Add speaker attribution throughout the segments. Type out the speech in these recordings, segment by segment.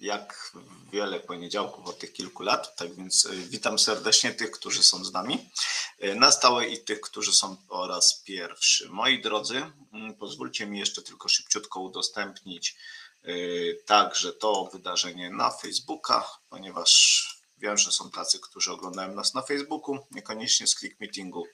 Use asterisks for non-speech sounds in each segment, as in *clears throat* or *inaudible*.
Speaker 1: jak wiele poniedziałków od tych kilku lat. Tak więc e, witam serdecznie tych, którzy są z nami e, na stałe i tych, którzy są po raz pierwszy. Moi drodzy, mm, pozwólcie mi jeszcze tylko szybciutko udostępnić e, także to wydarzenie na Facebooka, ponieważ wiem, że są tacy, którzy oglądają nas na Facebooku, niekoniecznie z Click Meetingu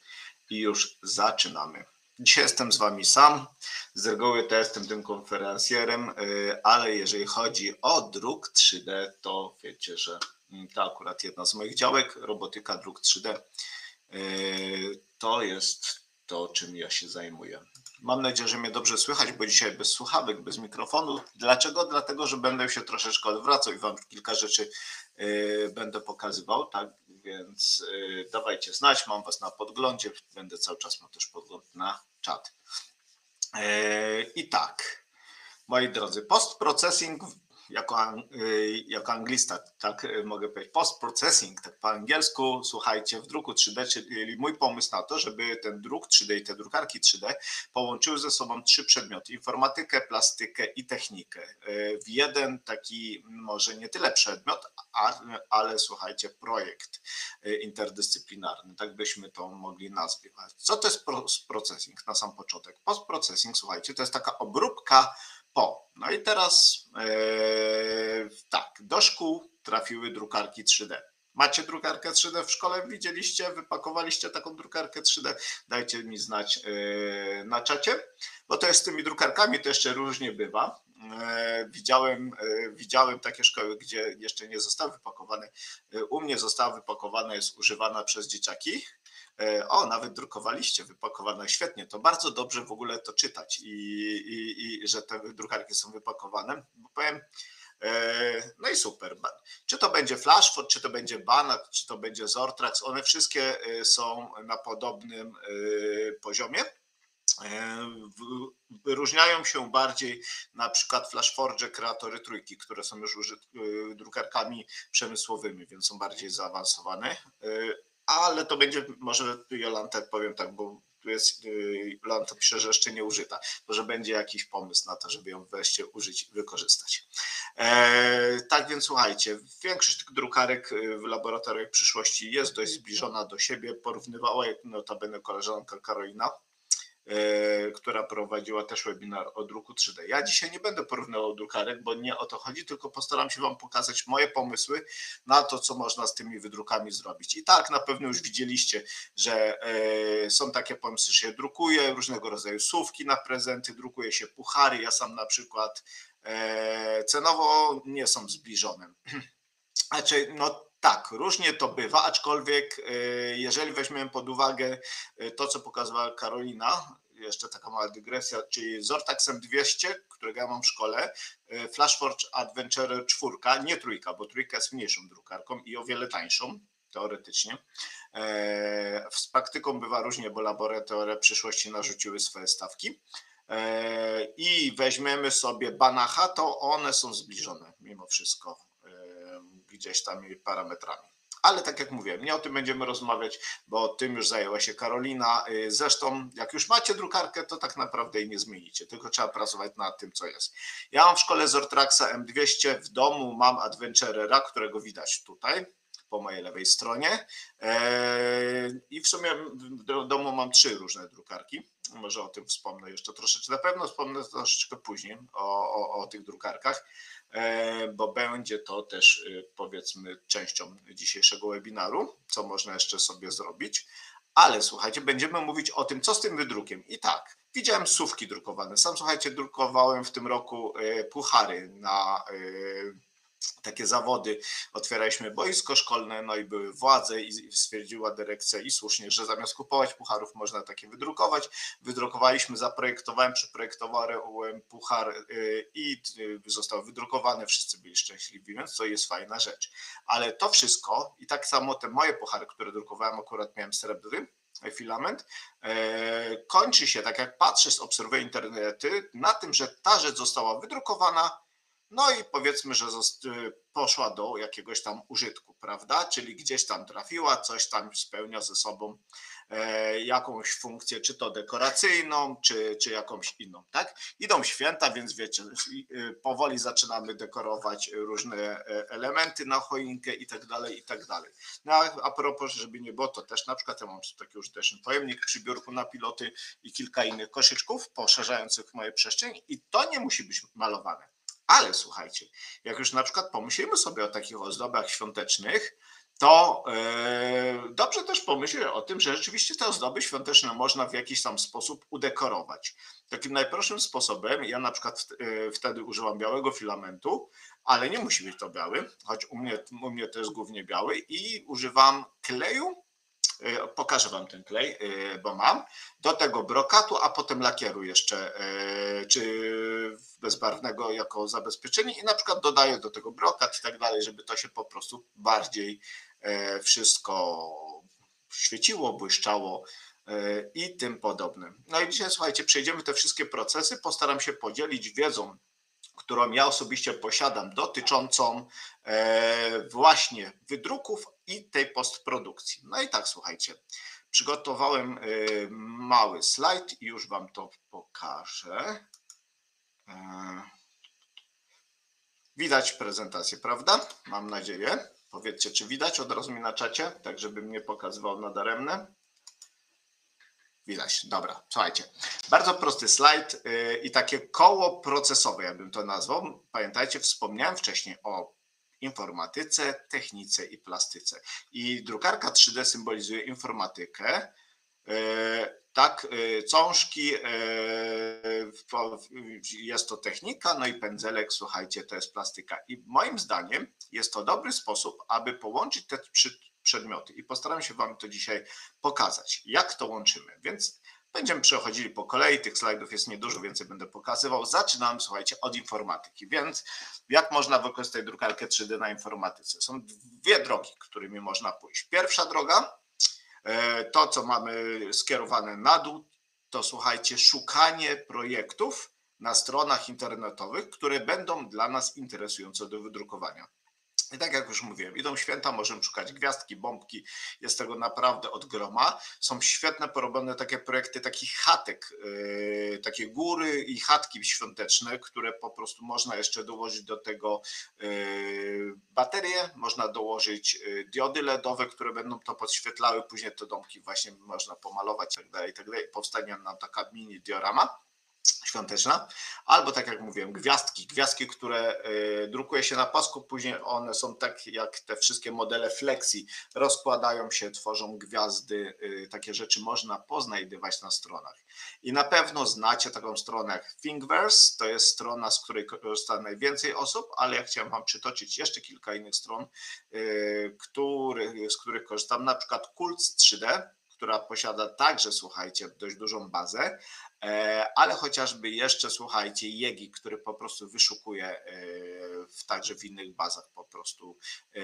Speaker 1: i już zaczynamy. Dzisiaj jestem z Wami sam. Z reguły to jestem tym konferencjerem, y, ale jeżeli chodzi o druk 3D, to wiecie, że mm, to akurat jedna z moich działek, robotyka, druk 3D, y, to jest to, czym ja się zajmuję. Mam nadzieję, że mnie dobrze słychać, bo dzisiaj bez słuchawek, bez mikrofonu. Dlaczego? Dlatego, że będę się troszeczkę odwracał i Wam kilka rzeczy y, będę pokazywał, tak? Więc dawajcie znać, mam Was na podglądzie, będę cały czas miał też podgląd na czat. E, I tak, moi drodzy, post-processing jako, y, jako anglista, tak y, mogę powiedzieć, post-processing, tak po angielsku, słuchajcie, w druku 3D, czyli mój pomysł na to, żeby ten druk 3D i te drukarki 3D połączyły ze sobą trzy przedmioty, informatykę, plastykę i technikę y, w jeden taki, może nie tyle przedmiot, ale słuchajcie, projekt interdyscyplinarny, tak byśmy to mogli nazwać. Co to jest post-processing na sam początek? Post-processing, słuchajcie, to jest taka obróbka po. No i teraz yy, tak, do szkół trafiły drukarki 3D. Macie drukarkę 3D w szkole? Widzieliście, wypakowaliście taką drukarkę 3D? Dajcie mi znać yy, na czacie, bo to jest z tymi drukarkami, to jeszcze różnie bywa. Yy, widziałem, widziałem takie szkoły, gdzie jeszcze nie zostały wypakowane. U mnie została wypakowana, jest używana przez dzieciaki o, nawet drukowaliście wypakowane, świetnie, to bardzo dobrze w ogóle to czytać i, i, i że te drukarki są wypakowane, bo powiem, e, no i super. Czy to będzie Flashford, czy to będzie Banat, czy to będzie Zortrax, one wszystkie e, są na podobnym poziomie. Wyróżniają się bardziej na przykład Flashforge kreatory trójki, które są już drukarkami przemysłowymi, więc są bardziej zaawansowane ale to będzie, może Jolanta powiem tak, bo tu jest, y, Jolanta pisze, że jeszcze nie użyta, może będzie jakiś pomysł na to, żeby ją wreszcie użyć, wykorzystać. E, tak więc słuchajcie, większość tych drukarek y, w laboratoriach przyszłości jest dość zbliżona. do siebie, porównywała je notabene koleżanka Karolina, która prowadziła też webinar o druku 3D. Ja dzisiaj nie będę porównywał drukarek, bo nie o to chodzi, tylko postaram się Wam pokazać moje pomysły na to, co można z tymi wydrukami zrobić. I tak, na pewno już widzieliście, że e, są takie pomysły, że się drukuje różnego rodzaju słówki na prezenty, drukuje się puchary. Ja sam na przykład e, cenowo nie są zbliżone. *clears throat* Znaczy, no tak, różnie to bywa, aczkolwiek e, jeżeli weźmiemy pod uwagę e, to, co pokazywała Karolina, jeszcze taka mała dygresja, czyli Zortaxem 200, którego ja mam w szkole, e, Flashforge Adventure 4, nie trójka, bo trójka jest mniejszą drukarką i o wiele tańszą, teoretycznie. Z praktyką bywa różnie, bo laboratoria przyszłości narzuciły swoje stawki. I weźmiemy sobie Banacha, to one są zbliżone mimo wszystko gdzieś tam parametrami. Ale tak jak mówiłem, nie o tym będziemy rozmawiać, bo tym już zajęła się Karolina. Y, zresztą, jak już macie drukarkę, to tak naprawdę jej nie zmienicie, tylko trzeba pracować nad tym, co jest. Ja mam w szkole Zortraxa M200, w domu mam Adventurera, którego widać tutaj po mojej lewej stronie. E, I w sumie w domu mam trzy różne drukarki. Może o tym wspomnę jeszcze troszeczkę. Na pewno wspomnę troszeczkę później o, o, o tych drukarkach. E, bo będzie to też e, powiedzmy częścią dzisiejszego webinaru, co można jeszcze sobie zrobić. Ale słuchajcie, będziemy mówić o tym, co z tym wydrukiem. I tak, widziałem słówki drukowane. Sam słuchajcie, drukowałem w tym roku e, puchary na takie zawody, otwieraliśmy boisko szkolne, no i były władze i stwierdziła dyrekcja i słusznie, że zamiast kupować pucharów można takie wydrukować. Wydrukowaliśmy, zaprojektowałem, przeprojektowałem puchar y, i y, został wydrukowany, wszyscy byli szczęśliwi, więc to jest fajna rzecz. Ale to wszystko i tak samo te moje puchary, które drukowałem, akurat miałem srebrny, filament, e, kończy się, tak jak patrzę, obserwuję internety, na tym, że ta rzecz została wydrukowana, no i powiedzmy, że poszła do jakiegoś tam użytku, prawda? Czyli gdzieś tam trafiła, coś tam spełnia ze sobą e, jakąś funkcję, czy to dekoracyjną, czy, czy jakąś inną, tak? Idą święta, więc wiecie, y, powoli zaczynamy dekorować różne e, elementy na choinkę i tak dalej, i tak dalej. No a propos, żeby nie było, to też na przykład ja mam taki użyteczny pojemnik przy biurku na piloty i kilka innych koszyczków poszerzających moje przestrzeń i to nie musi być malowane ale słuchajcie, jak już na przykład pomyślimy sobie o takich ozdobach świątecznych, to yy, dobrze też pomyśleć o tym, że rzeczywiście te ozdoby świąteczne można w jakiś tam sposób udekorować. Takim najprostszym sposobem, ja na przykład yy, wtedy używam białego filamentu, ale nie musi być to biały, choć u mnie, u mnie to jest głównie biały i używam kleju pokażę Wam ten klej, y, bo mam. Do tego brokatu, a potem lakieru jeszcze, y, czy bezbarwnego jako zabezpieczenie i na przykład dodaję do tego brokat i tak dalej, żeby to się po prostu bardziej wszystko świeciło, błyszczało i tym podobnym. No i dzisiaj słuchajcie, przejdziemy te wszystkie procesy, postaram się podzielić wiedzą którą ja osobiście posiadam, dotyczącą e, właśnie wydruków i tej postprodukcji. No i tak, słuchajcie, przygotowałem e, mały slajd i już Wam to pokażę. E, widać prezentację, prawda? Mam nadzieję. Powiedzcie, czy widać od razu mi na czacie, tak żebym nie pokazywał nadaremne. Widać, dobra, słuchajcie. Bardzo prosty slajd yy, i takie koło procesowe, ja bym to nazwał. Pamiętajcie, wspomniałem wcześniej o informatyce, technice i plastyce. I drukarka 3D symbolizuje informatykę. Yy, tak, yy, cążki jest to technika, no i pędzelek, słuchajcie, to jest plastyka. I moim zdaniem jest to dobry sposób, aby połączyć te przedmioty i postaram się Wam to dzisiaj pokazać, jak to łączymy. Więc będziemy przechodzili po kolei, tych slajdów jest niedużo, więcej będę pokazywał. Zaczynamy, słuchajcie, od informatyki. Więc jak można wykorzystać drukarkę 3D na informatyce? Są dwie drogi, którymi można pójść. Pierwsza droga, e, to co mamy skierowane na dół, to słuchajcie, szukanie projektów na stronach internetowych, które będą dla nas interesujące do wydrukowania. I tak jak już mówiłem, idą święta, możemy szukać gwiazdki, bombki, jest tego naprawdę od groma. Są świetne porobione takie projekty takich chatek, yy, takie góry i chatki świąteczne, które po prostu można jeszcze dołożyć do tego yy, baterie, można dołożyć yy, diody LEDowe, które będą to podświetlały, później te domki właśnie można pomalować i tak dalej, tak. Powstanie nam taka mini diorama świąteczna, albo tak jak mówiłem, gwiazdki, gwiazdki, które y, drukuje się na pasku, później one są tak jak te wszystkie modele flexi, rozkładają się, tworzą gwiazdy, y, takie rzeczy można poznajdywać na stronach. I na pewno znacie taką stronę jak Thingiverse, to jest strona, z której korzysta najwięcej osób, ale ja chciałem Wam przytoczyć jeszcze kilka innych stron, y, z których korzystam, na przykład Kults 3D, która posiada także, słuchajcie, dość dużą bazę, E, ale chociażby jeszcze słuchajcie, Jegi, który po prostu wyszukuje e, w, także w innych bazach po prostu e,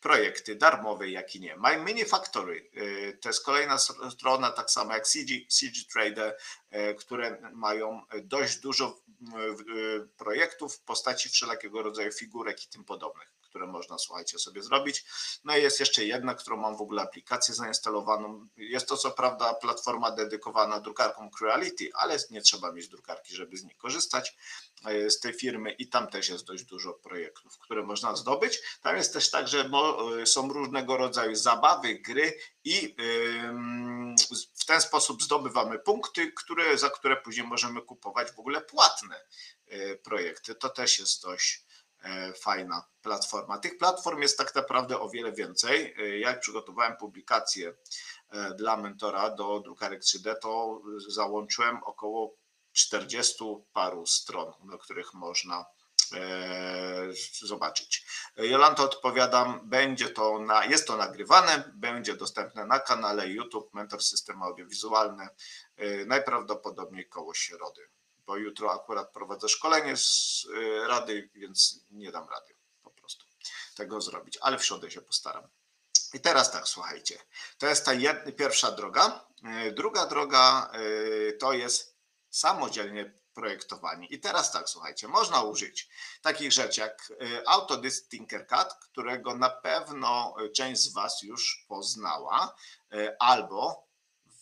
Speaker 1: projekty darmowe, jak i nie. My Mini Factory to jest kolejna strona, tak samo jak CG, CG Trader, które mają dość dużo projektów w postaci wszelkiego rodzaju figurek i tym podobnych które można, słuchajcie, sobie zrobić. No i jest jeszcze jedna, którą mam w ogóle aplikację zainstalowaną. Jest to co prawda platforma dedykowana drukarkom Creality, ale nie trzeba mieć drukarki, żeby z niej korzystać e, z tej firmy i tam też jest dość dużo projektów, które można zdobyć. Tam jest też tak, że e, są różnego rodzaju zabawy, gry i w ten sposób zdobywamy punkty, które, za które później możemy kupować w ogóle płatne e, projekty. To też jest dość fajna platforma. Tych platform jest tak naprawdę o wiele więcej. E, jak przygotowałem publikację e, dla mentora do drukarek 3D, to załączyłem około 40 paru stron, na których można zobaczyć. Jolanta odpowiadam, będzie to na, jest to nagrywane, będzie dostępne na kanale YouTube Mentor System Audiowizualne, najprawdopodobniej koło środy bo jutro akurat prowadzę szkolenie z y, rady, więc nie dam rady po prostu tego zrobić, ale w środę się postaram. I teraz tak, słuchajcie, to jest ta jedna, pierwsza droga. Y, druga droga y, to jest samodzielnie projektowani. I teraz tak, słuchajcie, można użyć takich rzeczy jak Autodesk Tinkercad, którego na pewno część z Was już poznała, albo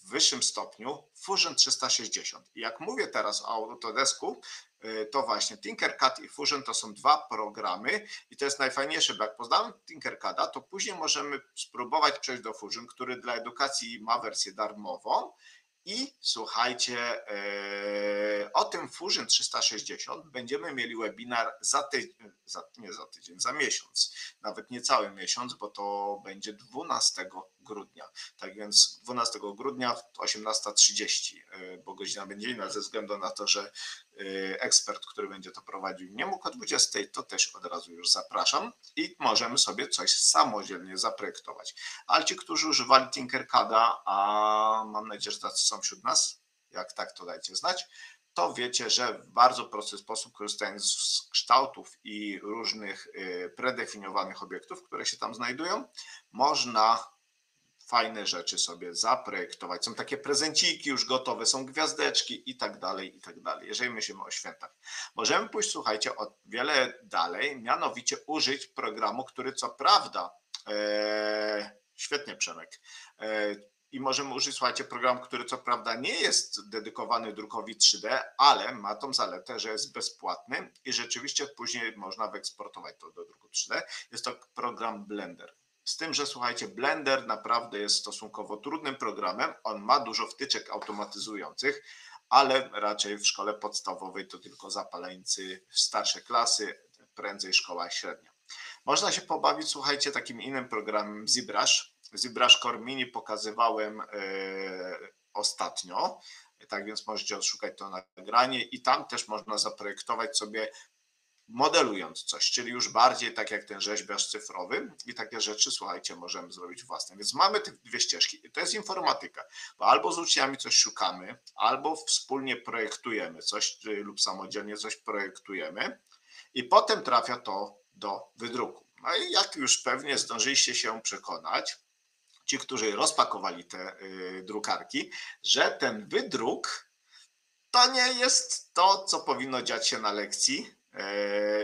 Speaker 1: w wyższym stopniu Fusion 360. I jak mówię teraz o Autodesku, y, to właśnie Tinkercad i Fusion to są dwa programy i to jest najfajniejsze, bo jak poznamy Tinkercada, to później możemy spróbować przejść do Fusion, który dla edukacji ma wersję darmową i słuchajcie, e, o tym Fusion 360 będziemy mieli webinar za tydzień, za, nie za tydzień, za miesiąc, nawet nie cały miesiąc, bo to będzie 12 grudnia. Tak więc 12 grudnia 18.30, e, bo godzina będzie inna ze względu na to, że e, ekspert, który będzie to prowadził, nie mógł o 20, to też od razu już zapraszam i możemy sobie coś samodzielnie zaprojektować. Ale ci, którzy używali Tinkercada, a mam nadzieję, że tacy są wśród nas, jak tak, to dajcie znać, to wiecie, że w bardzo prosty sposób, korzystając z kształtów i różnych e, predefiniowanych obiektów, które się tam znajdują, można fajne rzeczy sobie zaprojektować. Są takie prezenciki już gotowe, są gwiazdeczki i tak dalej, i tak dalej, jeżeli myślimy o świętach. Możemy pójść, słuchajcie, o wiele dalej, mianowicie użyć programu, który co prawda, e, świetnie Przemek, e, i możemy użyć, słuchajcie, program, który co prawda nie jest dedykowany drukowi 3D, ale ma tą zaletę, że jest bezpłatny i rzeczywiście później można wyeksportować to do druku 3D. Jest to program Blender. Z tym, że słuchajcie, Blender naprawdę jest stosunkowo trudnym programem. On ma dużo wtyczek automatyzujących, ale raczej w szkole podstawowej to tylko zapaleńcy starsze klasy, prędzej szkoła średnia. Można się pobawić, słuchajcie, takim innym programem ZBrush. ZBrush Core Mini pokazywałem yy, ostatnio, tak więc możecie odszukać to nagranie i tam też można zaprojektować sobie modelując coś, czyli już bardziej tak jak ten rzeźbiarz cyfrowy i takie rzeczy, słuchajcie, możemy zrobić własne. Więc mamy te dwie ścieżki to jest informatyka, bo albo z uczniami coś szukamy, albo wspólnie projektujemy coś lub samodzielnie coś projektujemy i potem trafia to do wydruku. No i jak już pewnie zdążyliście się przekonać, ci, którzy rozpakowali te y, drukarki, że ten wydruk to nie jest to, co powinno dziać się na lekcji,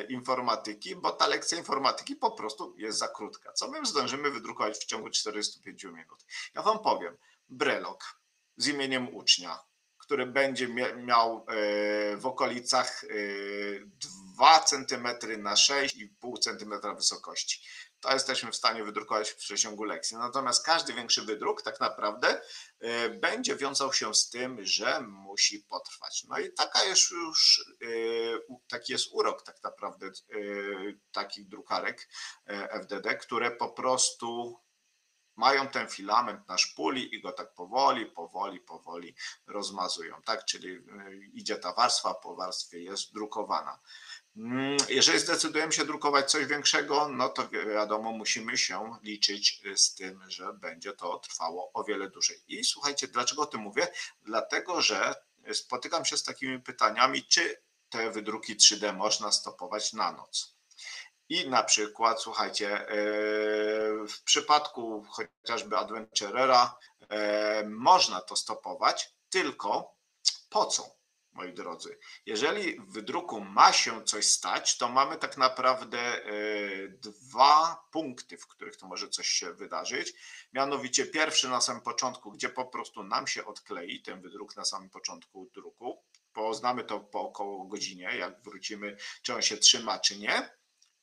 Speaker 1: informatyki, bo ta lekcja informatyki po prostu jest za krótka. Co my zdążymy wydrukować w ciągu 45 minut? Ja Wam powiem, brelok z imieniem ucznia, który będzie miał e, w okolicach 2 e, cm na 6,5 cm wysokości to jesteśmy w stanie wydrukować w przeciągu lekcji. Natomiast każdy większy wydruk tak naprawdę e, będzie wiązał się z tym, że musi potrwać. No i taka jest już, e, taki jest urok tak naprawdę e, takich drukarek FDD, które po prostu mają ten filament na szpuli i go tak powoli, powoli, powoli rozmazują, tak? Czyli idzie ta warstwa, po warstwie jest drukowana. Mm, jeżeli zdecydujemy się drukować coś większego, no to wiadomo, musimy się liczyć z tym, że będzie to trwało o wiele dłużej. I słuchajcie, dlaczego o tym mówię? Dlatego, że spotykam się z takimi pytaniami, czy te wydruki 3D można stopować na noc. I na przykład, słuchajcie, e, w przypadku chociażby Adventurera e, można to stopować, tylko po co? Moi drodzy. Jeżeli w wydruku ma się coś stać, to mamy tak naprawdę e, dwa punkty, w których to może coś się wydarzyć. Mianowicie pierwszy na samym początku, gdzie po prostu nam się odklei ten wydruk na samym początku druku. Poznamy to po około godzinie, jak wrócimy, czy on się trzyma, czy nie.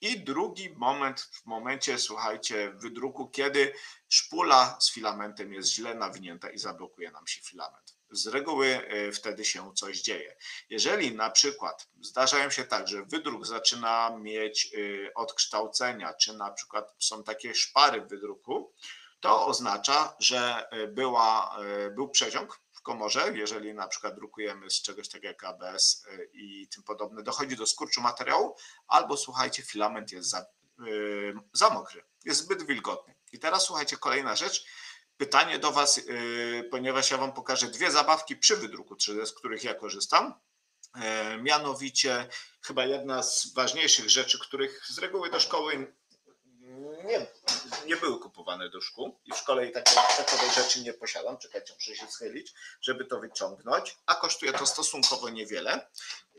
Speaker 1: I drugi moment, w momencie, słuchajcie, wydruku, kiedy szpula z filamentem jest źle nawinięta i zablokuje nam się filament z reguły e, wtedy się coś dzieje. Jeżeli na przykład zdarzają się tak, że wydruk zaczyna mieć e, odkształcenia, czy na przykład są takie szpary w wydruku, to oznacza, że e, była, był przeciąg w komorze, jeżeli na przykład drukujemy z czegoś takiego jak ABS i tym podobne, dochodzi do skurczu materiału, albo słuchajcie, filament jest za, za mokry, jest zbyt wilgotny. I teraz słuchajcie, kolejna rzecz, pytanie do Was, y, ponieważ ja Wam pokażę dwie zabawki przy wydruku 3D, z których ja korzystam. E, mianowicie, chyba jedna z ważniejszych rzeczy, których z reguły do szkoły nie, nie były kupowane do szkół i w szkole i takie, takowej rzeczy nie posiadam. Czekajcie, muszę się schylić, żeby to wyciągnąć, a kosztuje to stosunkowo niewiele.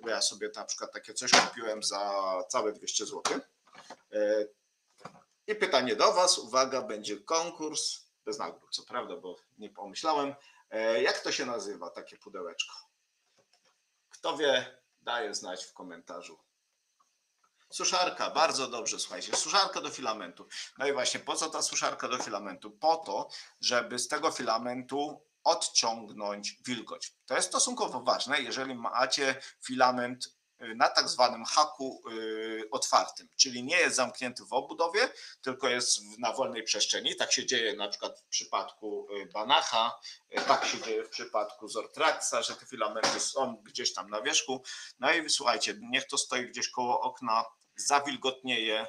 Speaker 1: Ja sobie na przykład takie coś kupiłem za całe 200 zł. E, I pytanie do Was, uwaga, będzie konkurs, bez nagród, co prawda, bo nie pomyślałem. E, Jak to się nazywa, takie pudełeczko? Kto wie, daje znać w komentarzu. Suszarka, bardzo dobrze, słuchajcie, suszarka do filamentu. No i właśnie, po co ta suszarka do filamentu? Po to, żeby z tego filamentu odciągnąć wilgoć. To jest stosunkowo ważne, jeżeli macie filament na tak zwanym haku y, otwartym, czyli nie jest zamknięty w obudowie, tylko jest na wolnej przestrzeni. Tak się dzieje na przykład w przypadku y, Banacha, y, tak się dzieje w przypadku Zortraxa, że te filamenty są gdzieś tam na wierzchu. No i słuchajcie, niech to stoi gdzieś koło okna, zawilgotnieje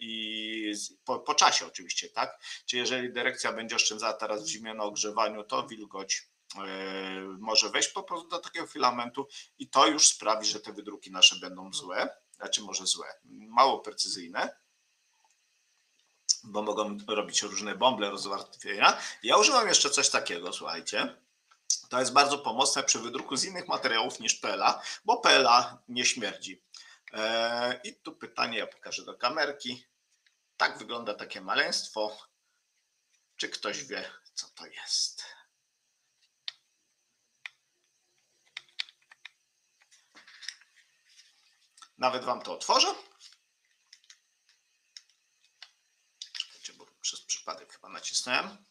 Speaker 1: i po, po czasie oczywiście, tak? Czy jeżeli dyrekcja będzie oszczędzała teraz w zimie na ogrzewaniu, to wilgoć może wejść po prostu do takiego filamentu i to już sprawi, że te wydruki nasze będą złe, znaczy może złe, mało precyzyjne, bo mogą robić różne bąble, rozwarstwienia. Ja używam jeszcze coś takiego, słuchajcie. To jest bardzo pomocne przy wydruku z innych materiałów niż PLA, bo PLA nie śmierdzi. E, I tu pytanie, ja pokażę do kamerki. Tak wygląda takie maleństwo. Czy ktoś wie, co to jest? Nawet wam to otworzę. Czekajcie, bo przez przypadek chyba nacisnąłem.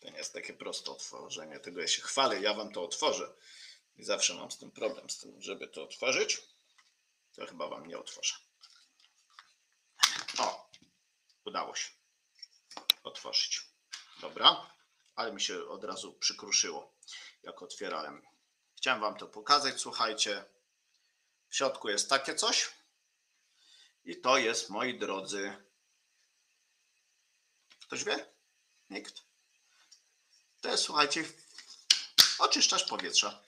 Speaker 1: To nie jest takie proste otworzenie tego. Ja się chwalę, ja wam to otworzę. I zawsze mam z tym problem, z tym, żeby to otworzyć. To chyba wam nie otworzę. O, udało się otworzyć. Dobra, ale mi się od razu przykruszyło, jak otwierałem. Chciałem wam to pokazać, słuchajcie. W środku jest takie coś. I to jest, moi drodzy. Ktoś wie? Nikt? To jest, słuchajcie, oczyszczacz powietrza,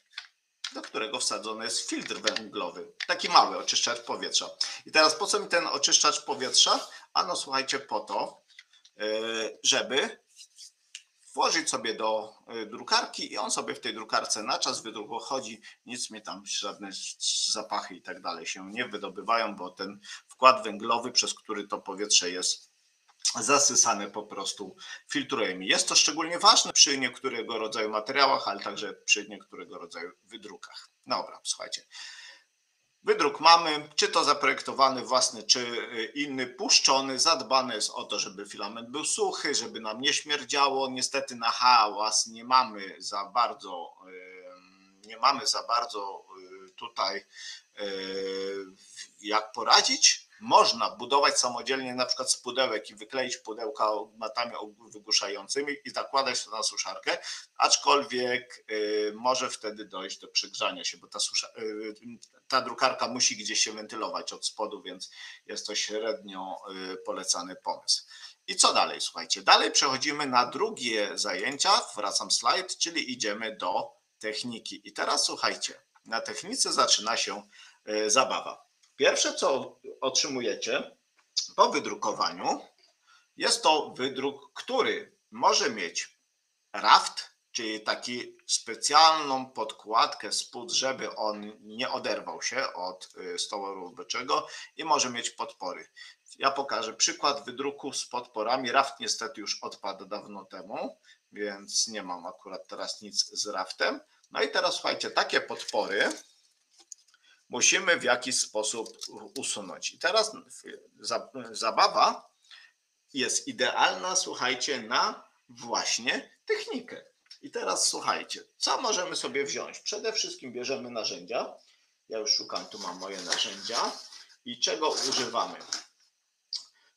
Speaker 1: do którego wsadzony jest filtr węglowy. Taki mały oczyszczacz powietrza. I teraz po co mi ten oczyszczacz powietrza? Ano, słuchajcie, po to, yy, żeby włożyć sobie do y, drukarki i on sobie w tej drukarce na czas wydruku chodzi, nic mi tam żadne zapachy i tak dalej się nie wydobywają, bo ten wkład węglowy, przez który to powietrze jest zasysane po prostu filtruje mi. Jest to szczególnie ważne przy niektórego rodzaju materiałach, ale także przy niektórego rodzaju wydrukach. Dobra, słuchajcie. Wydruk mamy, czy to zaprojektowany własny, czy y, inny, puszczony, zadbane jest o to, żeby filament był suchy, żeby nam nie śmierdziało. Niestety na hałas nie mamy za bardzo, y, nie mamy za bardzo y, tutaj jak poradzić. Można budować samodzielnie na przykład z pudełek i wykleić pudełka matami wygłuszającymi i zakładać to na suszarkę, aczkolwiek y, może wtedy dojść do przegrzania się, bo ta, susza, y, ta drukarka musi gdzieś się wentylować od spodu, więc jest to średnio y, polecany pomysł. I co dalej? Słuchajcie, dalej przechodzimy na drugie zajęcia, wracam slajd, czyli idziemy do techniki. I teraz słuchajcie, na technice zaczyna się zabawa. Pierwsze, co otrzymujecie po wydrukowaniu, jest to wydruk, który może mieć raft, czyli taki specjalną podkładkę spód, żeby on nie oderwał się od y, stołu roboczego i może mieć podpory. Ja pokażę przykład wydruku z podporami. Raft niestety już odpadł dawno temu, więc nie mam akurat teraz nic z raftem. No i teraz słuchajcie, takie podpory musimy w jakiś sposób usunąć. I teraz za- zabawa jest idealna, słuchajcie, na właśnie technikę. I teraz słuchajcie, co możemy sobie wziąć? Przede wszystkim bierzemy narzędzia. Ja już szukam, tu mam moje narzędzia. I czego używamy?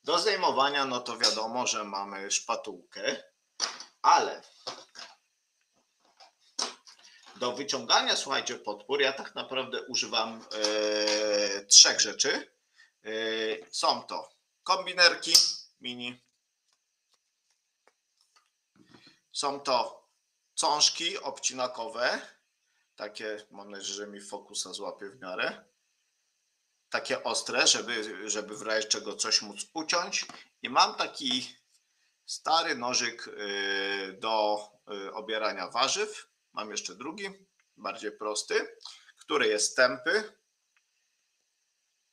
Speaker 1: Do zdejmowania, no to wiadomo, że mamy szpatułkę, ale do wyciągania, słuchajcie, podpór, ja tak naprawdę używam e, trzech rzeczy. E, są to kombinerki mini, są to cążki obcinakowe, takie, mam nadzieję, że mi fokusa złapie w miarę. takie ostre, żeby, żeby w razie czego coś móc uciąć. I mam taki stary nożyk y, do y, obierania warzyw. Mam jeszcze drugi, bardziej prosty, który jest tępy,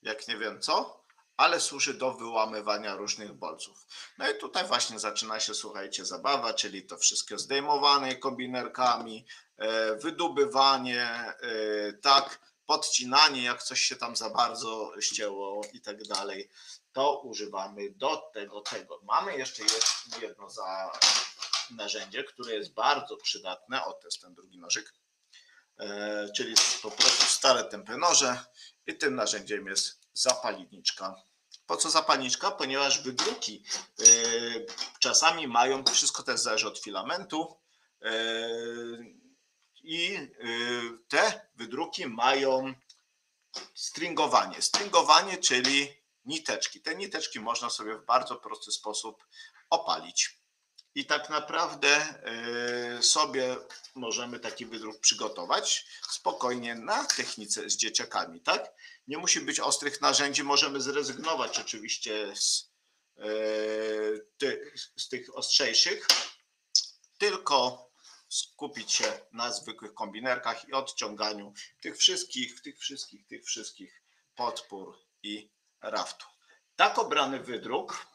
Speaker 1: jak nie wiem co, ale służy do wyłamywania różnych bolców. No i tutaj właśnie zaczyna się, słuchajcie, zabawa, czyli to wszystkie zdejmowanie kombinerkami, e, wydobywanie, e, tak, podcinanie, jak coś się tam za bardzo ścięło i tak dalej. To używamy do tego, tego. Mamy jeszcze jedno za narzędzie, które jest bardzo przydatne. O, to jest ten drugi nożyk. E, czyli po prostu stare tępe noże i tym narzędziem jest zapalniczka. Po co zapalniczka? Ponieważ wydruki e, czasami mają, wszystko też zależy od filamentu e, i te wydruki mają stringowanie. Stringowanie, czyli niteczki. Te niteczki można sobie w bardzo prosty sposób opalić. I tak naprawdę y, sobie możemy taki wydruk przygotować spokojnie na technice z dzieciakami, tak? Nie musi być ostrych narzędzi, możemy zrezygnować oczywiście z, y, z tych ostrzejszych, tylko skupić się na zwykłych kombinerkach i odciąganiu tych wszystkich, tych wszystkich, tych wszystkich podpór i raftu. Tak obrany wydruk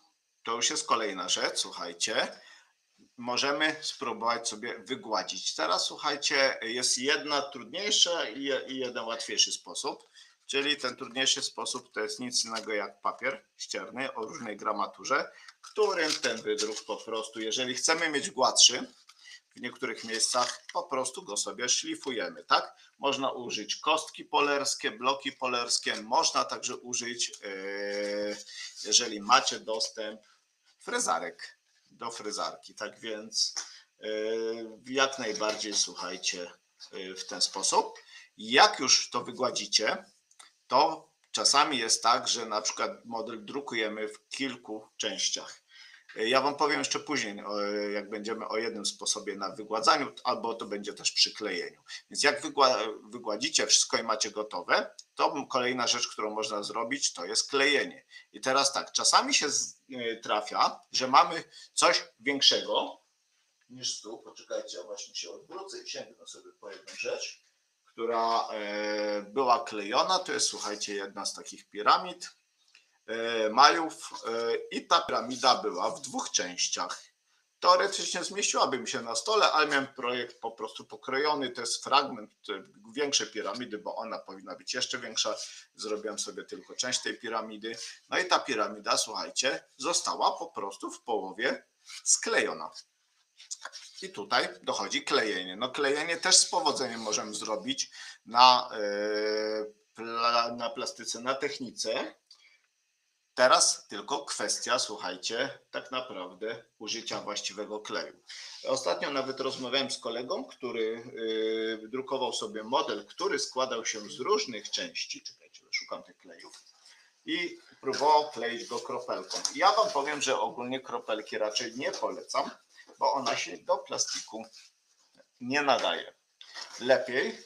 Speaker 1: to już jest kolejna rzecz, słuchajcie możemy spróbować sobie wygładzić. Teraz słuchajcie, jest jedna trudniejsza i jeden łatwiejszy sposób. Czyli ten trudniejszy sposób to jest nic innego jak papier ścierny o różnej gramaturze, którym ten wydruk po prostu, jeżeli chcemy mieć gładszy, w niektórych miejscach po prostu go sobie szlifujemy, tak? Można użyć kostki polerskie, bloki polerskie, można także użyć, yy, jeżeli macie dostęp, frezarek do fryzarki. Tak więc y, jak najbardziej słuchajcie y, w ten sposób. Jak już to wygładzicie, to czasami jest tak, że na przykład model drukujemy w kilku częściach. Y, ja Wam powiem jeszcze później, jak będziemy o jednym sposobie na wygładzaniu, albo to będzie też przyklejeniu. Więc jak wygładzicie wszystko i macie gotowe, to kolejna rzecz, którą można zrobić, to jest klejenie. I teraz tak, czasami się e, trafia, że mamy coś większego niż tu. Poczekajcie, ja właśnie się odwrócę i sięgnę sobie po jedną rzecz, która e, była klejona. To jest, słuchajcie, jedna z takich piramid Majów i ta piramida była w dwóch częściach teoretycznie zmieściłaby mi się na stole, ale miałem projekt po prostu pokrojony. To jest fragment większej piramidy, bo ona powinna być jeszcze większa. Zrobiłem sobie tylko część tej piramidy. No i ta piramida, słuchajcie, została po prostu w połowie sklejona. I tutaj dochodzi klejenie. No klejenie też z powodzeniem możemy zrobić na, na plastyce, na technice, Teraz tylko kwestia, słuchajcie, tak naprawdę użycia właściwego kleju. Ostatnio nawet rozmawiałem z kolegą, który yy, drukował sobie model, który składał się z różnych części. Czekajcie, szukam tych klejów. I próbował kleić go kropelką. Ja Wam powiem, że ogólnie kropelki raczej nie polecam, bo ona się do plastiku nie nadaje. Lepiej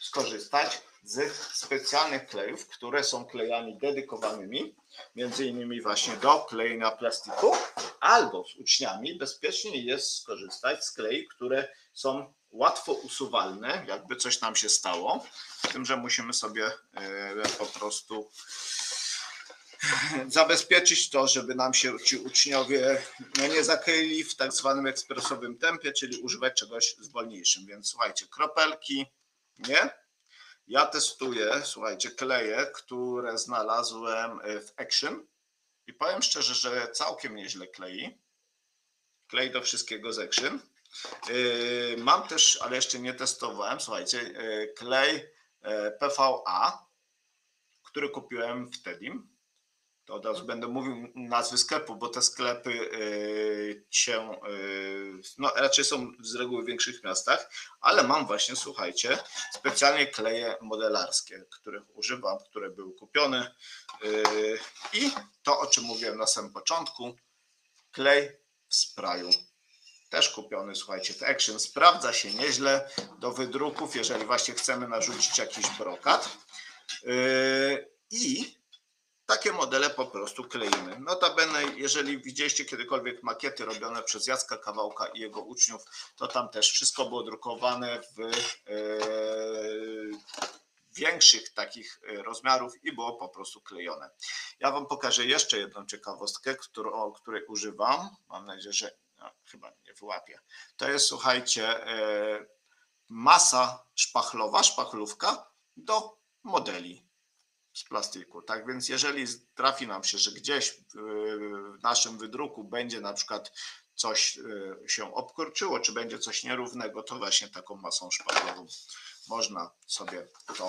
Speaker 1: skorzystać z specjalnych klejów, które są klejami dedykowanymi, między innymi właśnie do klejenia plastiku, albo z uczniami bezpiecznie jest skorzystać z klei, które są łatwo usuwalne, jakby coś nam się stało, z tym, że musimy sobie e, po prostu zabezpieczyć to, żeby nam się ci uczniowie no, nie zakryli w tak zwanym ekspresowym tempie, czyli używać czegoś zwolniejszym. Więc słuchajcie, kropelki, nie? Ja testuję, słuchajcie, kleje, które znalazłem e, w Action i powiem szczerze, że całkiem nieźle klei. Klej do wszystkiego z Action. E, mam też, ale jeszcze nie testowałem, słuchajcie, e, klej PVA, który kupiłem w Tedim od razu będę mówił nazwy sklepu, bo te sklepy y, się, y, no raczej są z reguły w większych miastach, ale mam właśnie, słuchajcie, specjalnie kleje modelarskie, których używam, które były kupione y, i to, o czym mówiłem na samym początku, klej w sprayu. Też kupiony, słuchajcie, w Action sprawdza się nieźle do wydruków, jeżeli właśnie chcemy narzucić jakiś brokat. I takie modele po prostu kleimy. Notabene, jeżeli widzieliście kiedykolwiek makiety robione przez Jacka Kawałka i jego uczniów, to tam też wszystko było drukowane w e, większych takich e, rozmiarów i było po prostu klejone. Ja Wam pokażę jeszcze jedną ciekawostkę, którą, której używam. Mam nadzieję, że no, chyba nie wyłapię. To jest, słuchajcie, e, masa szpachlowa, szpachlówka do modeli z plastiku. Tak więc jeżeli trafi nam się, że gdzieś w naszym wydruku będzie na przykład coś e, się obkurczyło, czy będzie coś nierównego, to właśnie taką masą szpachlową można sobie to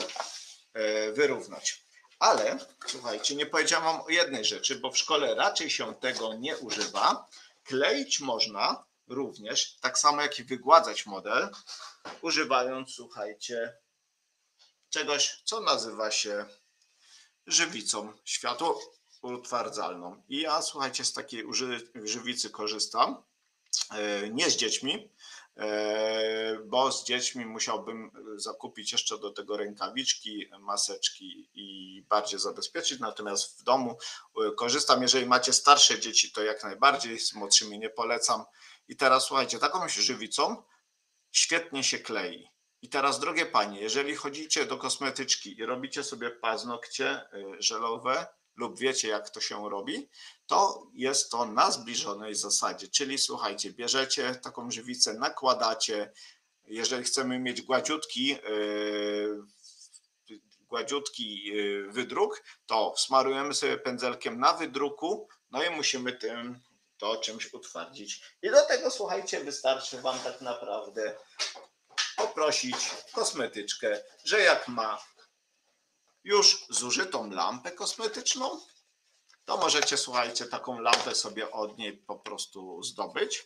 Speaker 1: e, wyrównać. Ale słuchajcie, nie powiedziałam wam o jednej rzeczy, bo w szkole raczej się tego nie używa. Kleić można również, tak samo jak i wygładzać model, używając, słuchajcie, czegoś, co nazywa się żywicą światło-utwardzalną. I ja, słuchajcie, z takiej żywicy korzystam, e, nie z dziećmi, e, bo z dziećmi musiałbym zakupić jeszcze do tego rękawiczki, maseczki i bardziej zabezpieczyć. Natomiast w domu e, korzystam, jeżeli macie starsze dzieci, to jak najbardziej, z młodszymi nie polecam. I teraz słuchajcie, taką żywicą świetnie się klei. I teraz, drogie panie, jeżeli chodzicie do kosmetyczki i robicie sobie paznokcie y, żelowe, lub wiecie, jak to się robi, to jest to na zbliżonej zasadzie. Czyli słuchajcie, bierzecie taką żywicę, nakładacie. Jeżeli chcemy mieć gładziutki, yy, gładziutki yy, wydruk, to smarujemy sobie pędzelkiem na wydruku, no i musimy tym to czymś utwardzić. I do tego, słuchajcie, wystarczy Wam tak naprawdę poprosić kosmetyczkę, że jak ma już zużytą lampę kosmetyczną, to możecie, słuchajcie, taką lampę sobie od niej po prostu zdobyć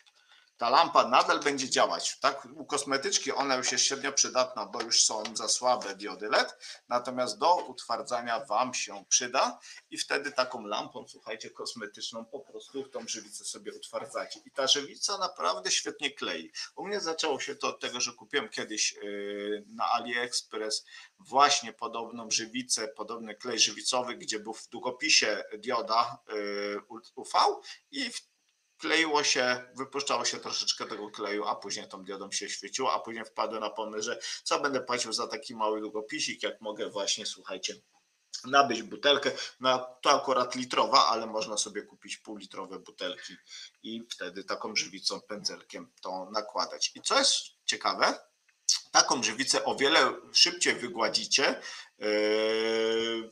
Speaker 1: ta lampa nadal będzie działać. Tak? U kosmetyczki ona już jest średnio przydatna, bo już są za słabe diody LED, natomiast do utwardzania Wam się przyda i wtedy taką lampą, słuchajcie, kosmetyczną po prostu tą żywicę sobie utwardzacie. I ta żywica naprawdę świetnie klei. U mnie zaczęło się to od tego, że kupiłem kiedyś yy, na AliExpress właśnie podobną żywicę, podobny klej żywicowy, gdzie był w długopisie dioda yy, UV i w kleiło się, wypuszczało się troszeczkę tego kleju, a później tą diodą się świeciło, a później wpadłem na pomysł, że co będę płacił za taki mały długopisik, jak mogę właśnie, słuchajcie, nabyć butelkę, no to akurat litrowa, ale można sobie kupić półlitrowe butelki i wtedy taką żywicą, pędzelkiem to nakładać. I co jest ciekawe, taką żywicę o wiele szybciej wygładzicie yy,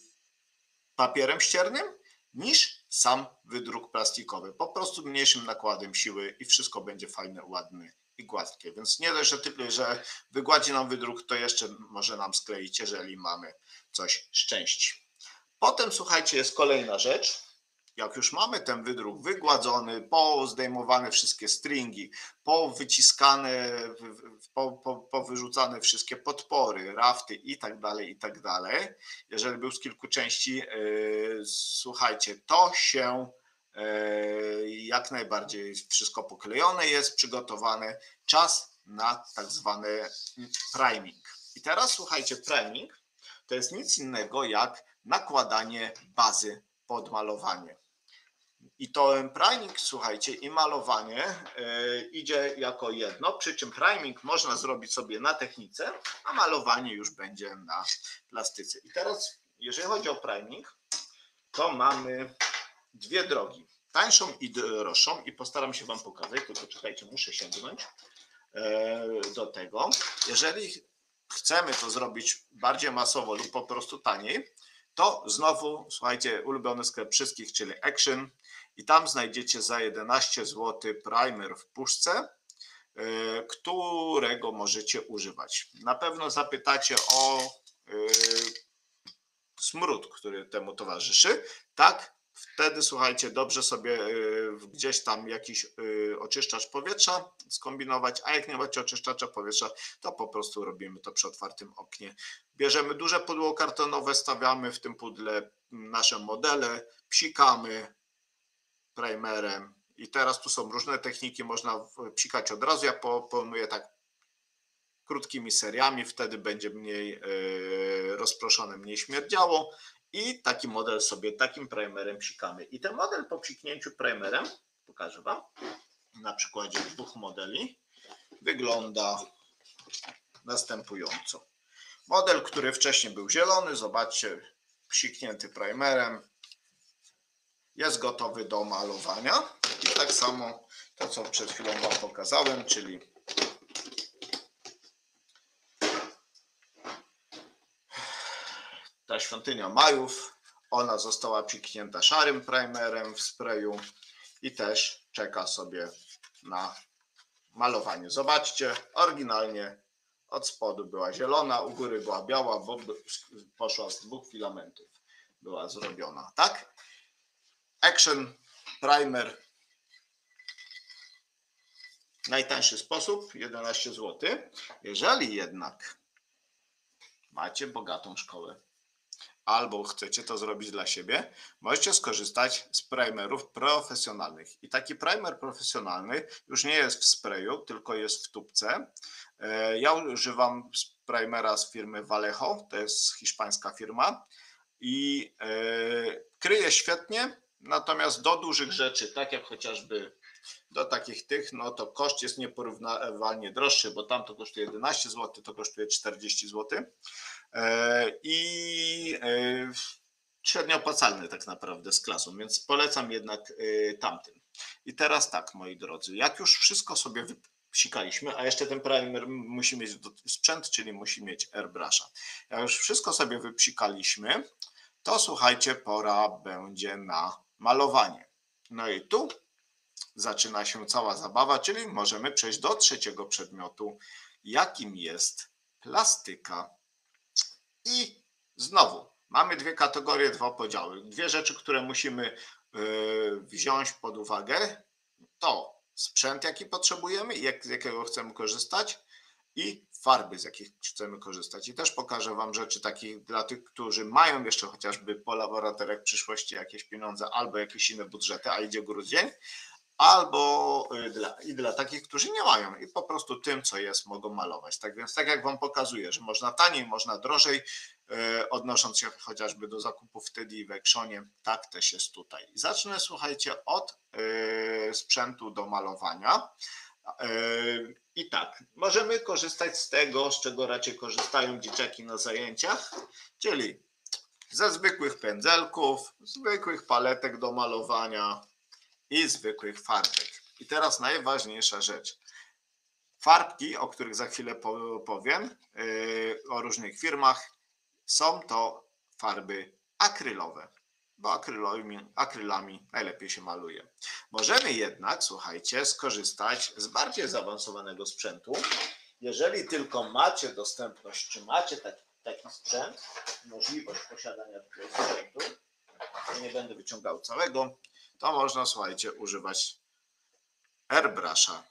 Speaker 1: papierem ściernym niż sam wydruk plastikowy. Po prostu mniejszym nakładem siły i wszystko będzie fajne, ładne i gładkie. Więc nie dość, że, ty, że wygładzi nam wydruk, to jeszcze może nam skleić, jeżeli mamy coś szczęści. Potem słuchajcie, jest kolejna rzecz jak już mamy ten wydruk wygładzony, pozdejmowane wszystkie stringi, powyciskane, po, po, powyrzucane wszystkie podpory, rafty i tak dalej, i tak dalej. Jeżeli był z kilku części, yy, słuchajcie, to się yy, jak najbardziej wszystko poklejone jest, przygotowane. Czas na tak zwany priming. I teraz słuchajcie, priming to jest nic innego jak nakładanie bazy pod malowanie. I to priming, słuchajcie, i malowanie yy, idzie jako jedno, przy czym priming można zrobić sobie na technice, a malowanie już będzie na plastyce. I teraz, jeżeli chodzi o priming, to mamy dwie drogi. Tańszą i droższą i postaram się Wam pokazać, tylko czekajcie, muszę sięgnąć yy, do tego. Jeżeli chcemy to zrobić bardziej masowo lub po prostu taniej, to znowu, słuchajcie, ulubiony sklep wszystkich, czyli Action, i tam znajdziecie za 11 zł primer w puszce, e, którego możecie używać. Na pewno zapytacie o e, smród, który temu towarzyszy. Tak, wtedy słuchajcie, dobrze sobie e, gdzieś tam jakiś oczyszczacz powietrza skombinować, a jak nie macie oczyszczacza powietrza, to po prostu robimy to przy otwartym oknie. Bierzemy duże pudło kartonowe, stawiamy w tym pudle nasze modele, psikamy, primerem. I teraz tu są różne techniki, można psikać od razu. Ja proponuję tak krótkimi seriami, wtedy będzie mniej yy, rozproszone, mniej śmierdziało I taki model sobie takim primerem psikamy. I ten model po psiknięciu primerem, pokażę Wam na przykładzie dwóch modeli, wygląda następująco. Model, który wcześniej był zielony, zobaczcie, psiknięty primerem, jest gotowy do malowania. I tak samo to, co przed chwilą Wam pokazałem, czyli ta świątynia Majów, ona została psiknięta szarym primerem w sprayu i też czeka sobie na malowanie. Zobaczcie, oryginalnie od spodu była zielona, u góry była biała, bo poszła z dwóch filamentów. Była zrobiona, tak? Action Primer. Najtańszy sposób 11 zł. Jeżeli jednak macie bogatą szkołę, albo chcecie to zrobić dla siebie, możecie skorzystać z primerów profesjonalnych. I taki primer profesjonalny już nie jest w sprayu, tylko jest w tubce. E, ja używam primera z firmy Vallejo, to jest hiszpańska firma i e, kryje świetnie, natomiast do dużych rzeczy, tak jak chociażby do takich tych, no to koszt jest nieporównywalnie droższy, bo tam to kosztuje 11 zł, to kosztuje 40 zł. I e, średnio opłacalny tak naprawdę z klasą, więc polecam jednak e, tamtym. I teraz tak, moi drodzy, jak już wszystko sobie wypsikaliśmy, a jeszcze ten primer musi mieć sprzęt, czyli musi mieć airbrusha. Jak już wszystko sobie wypsikaliśmy, to słuchajcie, pora będzie na malowanie. No i tu zaczyna się cała zabawa, czyli możemy przejść do trzeciego przedmiotu, jakim jest plastyka. I znowu mamy dwie kategorie, dwa podziały. Dwie rzeczy, które musimy yy, wziąć pod uwagę, to sprzęt, jaki potrzebujemy jak, z jakiego chcemy korzystać i farby, z jakich chcemy korzystać. I też pokażę Wam rzeczy takich dla tych, którzy mają jeszcze chociażby po laboratoriach w przyszłości jakieś pieniądze albo jakieś inne budżety, a idzie grudzień, albo y, dla, i dla takich, którzy nie mają i po prostu tym, co jest, mogą malować. Tak więc, tak jak Wam pokazuję, że można taniej, można drożej, yy, odnosząc się chociażby do zakupów wtedy w Actionie, tak też jest tutaj. Zacznę, słuchajcie, od yy, sprzętu do malowania. Yy, I tak, możemy korzystać z tego, z czego raczej korzystają dzieciaki na zajęciach, czyli ze zwykłych pędzelków, zwykłych paletek do malowania, i zwykłych farbek. I teraz najważniejsza rzecz. Farbki, o których za chwilę powiem, yy, o różnych firmach, są to farby akrylowe, bo akrylowymi, akrylami najlepiej się maluje. Możemy jednak, słuchajcie, skorzystać z bardziej zaawansowanego sprzętu. Jeżeli tylko macie dostępność, czy macie taki, taki sprzęt, możliwość posiadania takiego sprzętu, nie będę wyciągał całego, to można, słuchajcie, używać airbrusha.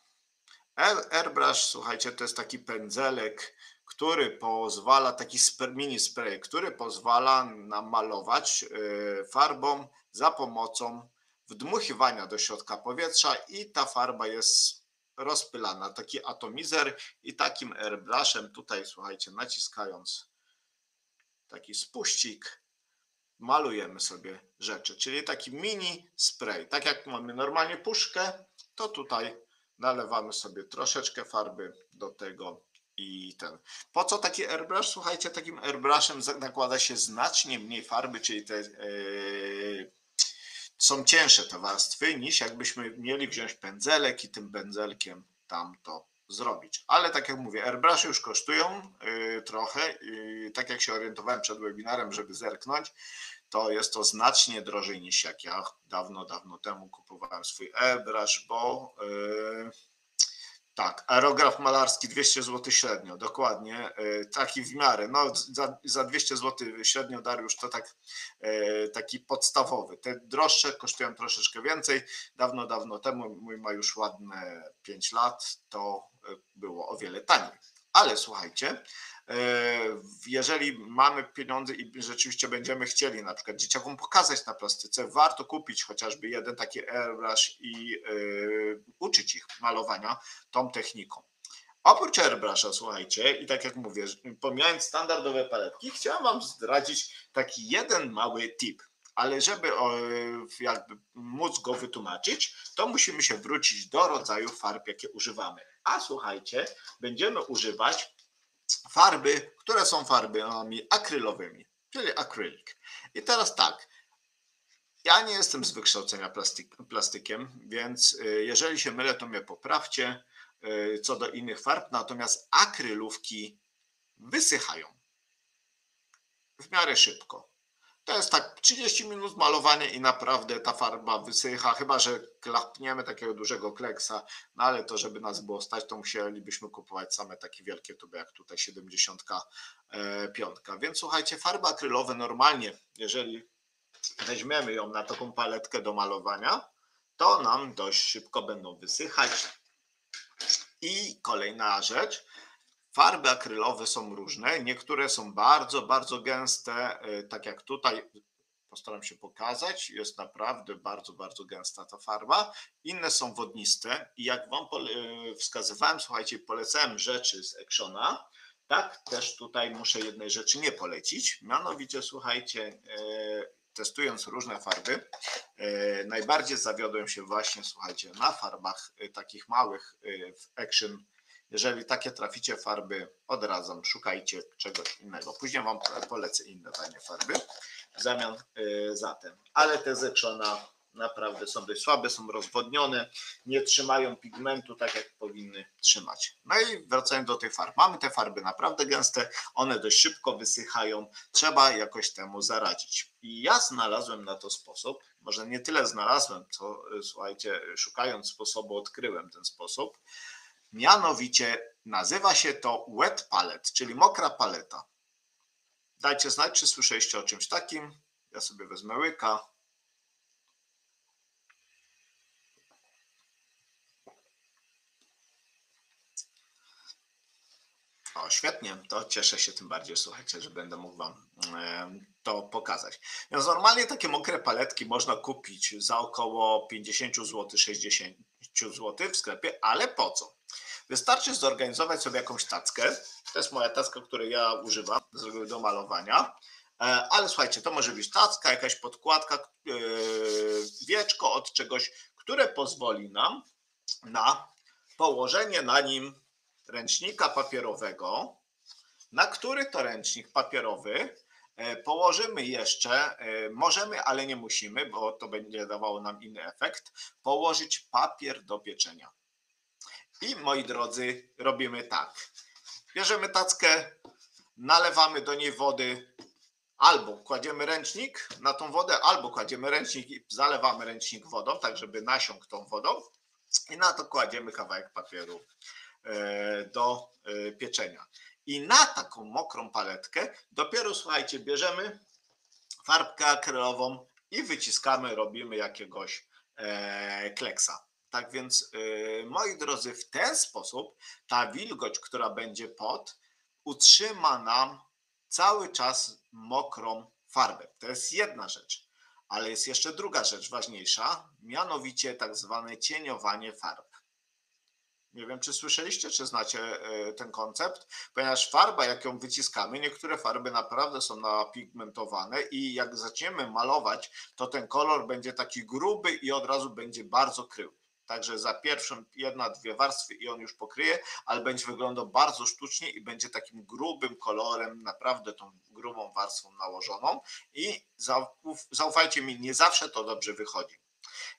Speaker 1: Airbrush, słuchajcie, to jest taki pędzelek, który pozwala, taki mini spray, który pozwala nam malować y, farbą za pomocą wdmuchiwania do środka powietrza i ta farba jest rozpylana. Taki atomizer i takim airbrushem tutaj, słuchajcie, naciskając taki spuścik, malujemy sobie rzeczy, czyli taki mini spray. Tak jak mamy normalnie puszkę, to tutaj nalewamy sobie troszeczkę farby do tego i ten. Po co taki airbrush? Słuchajcie, takim airbrushem nakłada się znacznie mniej farby, czyli te yy, są cięższe te warstwy niż jakbyśmy mieli wziąć pędzelek i tym pędzelkiem tam to zrobić. Ale tak jak mówię, airbrushy już kosztują yy, trochę. Yy, tak jak się orientowałem przed webinarem, żeby zerknąć, to jest to znacznie drożej niż jak ja dawno, dawno temu kupowałem swój airbrush, bo yy, tak, aerograf malarski 200 zł średnio, dokładnie, yy, taki w miarę, no za, za 200 zł średnio Dariusz to tak yy, taki podstawowy, te droższe kosztują troszeczkę więcej, dawno, dawno temu, mój ma już ładne 5 lat, to było o wiele taniej, ale słuchajcie, E, jeżeli mamy pieniądze i rzeczywiście będziemy chcieli na przykład dzieciakom pokazać na plastyce, warto kupić chociażby jeden taki airbrush i yy, uczyć ich malowania tą techniką. Oprócz airbrusha, słuchajcie, i tak jak mówię, pomijając standardowe paletki, chciałem Wam zdradzić taki jeden mały tip. Ale żeby jakby móc go wytłumaczyć, to musimy się wrócić do rodzaju farb, jakie używamy. A słuchajcie, będziemy używać farby, które są farbami akrylowymi, czyli akrylik. I teraz tak, ja nie jestem z wykształcenia plastyk, plastykiem, więc y, jeżeli się mylę, to mnie poprawcie y, co do innych farb, natomiast akrylówki wysychają w miarę szybko. To jest tak 30 minut malowania i naprawdę ta farba wysycha, chyba że klapniemy takiego dużego kleksa, no ale to żeby nas było stać, to musielibyśmy kupować same takie wielkie tuby jak tutaj 75. Więc słuchajcie, farby akrylowe normalnie, jeżeli weźmiemy ją na taką paletkę do malowania, to nam dość szybko będą wysychać. I kolejna rzecz, farby akrylowe są różne. Niektóre są bardzo, bardzo gęste, y, tak jak tutaj. Postaram się pokazać. Jest naprawdę bardzo, bardzo gęsta ta farba. Inne są wodniste i jak Wam y, wskazywałem, słuchajcie, polecałem rzeczy z Actiona. Tak, też tutaj muszę jednej rzeczy nie polecić. Mianowicie, słuchajcie, y, testując różne farby, e, najbardziej zawiodłem się właśnie, słuchajcie, na farbach e, takich małych e, w Action. Jeżeli takie traficie farby, odradzam, szukajcie czegoś innego. Później Wam polecę inne fajne farby w zamian za ten. Ale te z Actiona naprawdę są dość słabe, są rozwodnione, nie trzymają pigmentu tak jak powinny trzymać. No i wracając do tych farb. Mamy te farby naprawdę gęste, one dość szybko wysychają, trzeba jakoś temu zaradzić. I ja znalazłem na to sposób, może nie tyle znalazłem, co słuchajcie, szukając sposobu odkryłem ten sposób. Mianowicie nazywa się to wet palette, czyli mokra paleta. Dajcie znać, czy słyszeliście o czymś takim. Ja sobie wezmę łyka. O, świetnie, to cieszę się tym bardziej, słuchajcie, że będę mógł Wam to pokazać. Więc normalnie takie mokre paletki można kupić za około 50 zł, 60 zł w sklepie, ale po co? Wystarczy zorganizować sobie jakąś tackę. To jest moja tacka, której ja używam do malowania. E, ale słuchajcie, to może być tacka, jakaś podkładka, e, wieczko od czegoś, które pozwoli nam na położenie na nim ręcznika papierowego, na który to ręcznik papierowy e, położymy jeszcze, możemy, ale nie musimy, bo to będzie dawało nam inny efekt, położyć papier do pieczenia. I moi drodzy, robimy tak. Bierzemy tackę, nalewamy do niej wody, albo kładziemy ręcznik na tą wodę, albo kładziemy ręcznik i zalewamy ręcznik wodą, tak żeby nasiąkł tą wodą i na to kładziemy kawałek papieru E, do e, pieczenia. I na taką mokrą paletkę dopiero, słuchajcie, bierzemy farbkę akrylową i wyciskamy, robimy jakiegoś e, kleksa. Tak więc, moi drodzy, w ten sposób ta wilgoć, która będzie pod, utrzyma nam cały czas mokrą farbę. To jest jedna rzecz. Ale jest jeszcze druga rzecz ważniejsza, mianowicie tak zwane cieniowanie farb. Nie wiem, czy słyszeliście, czy znacie e, ten koncept, ponieważ farba, jak ją wyciskamy, niektóre farby naprawdę są napigmentowane i jak zaczniemy malować, to ten kolor będzie taki gruby i od razu będzie bardzo krył. Także za pierwszą jedna, dwie warstwy i on już pokryje, ale będzie wyglądał bardzo sztucznie i będzie takim grubym kolorem, naprawdę tą grubą warstwą nałożoną. I zaufajcie mi, nie zawsze to dobrze wychodzi.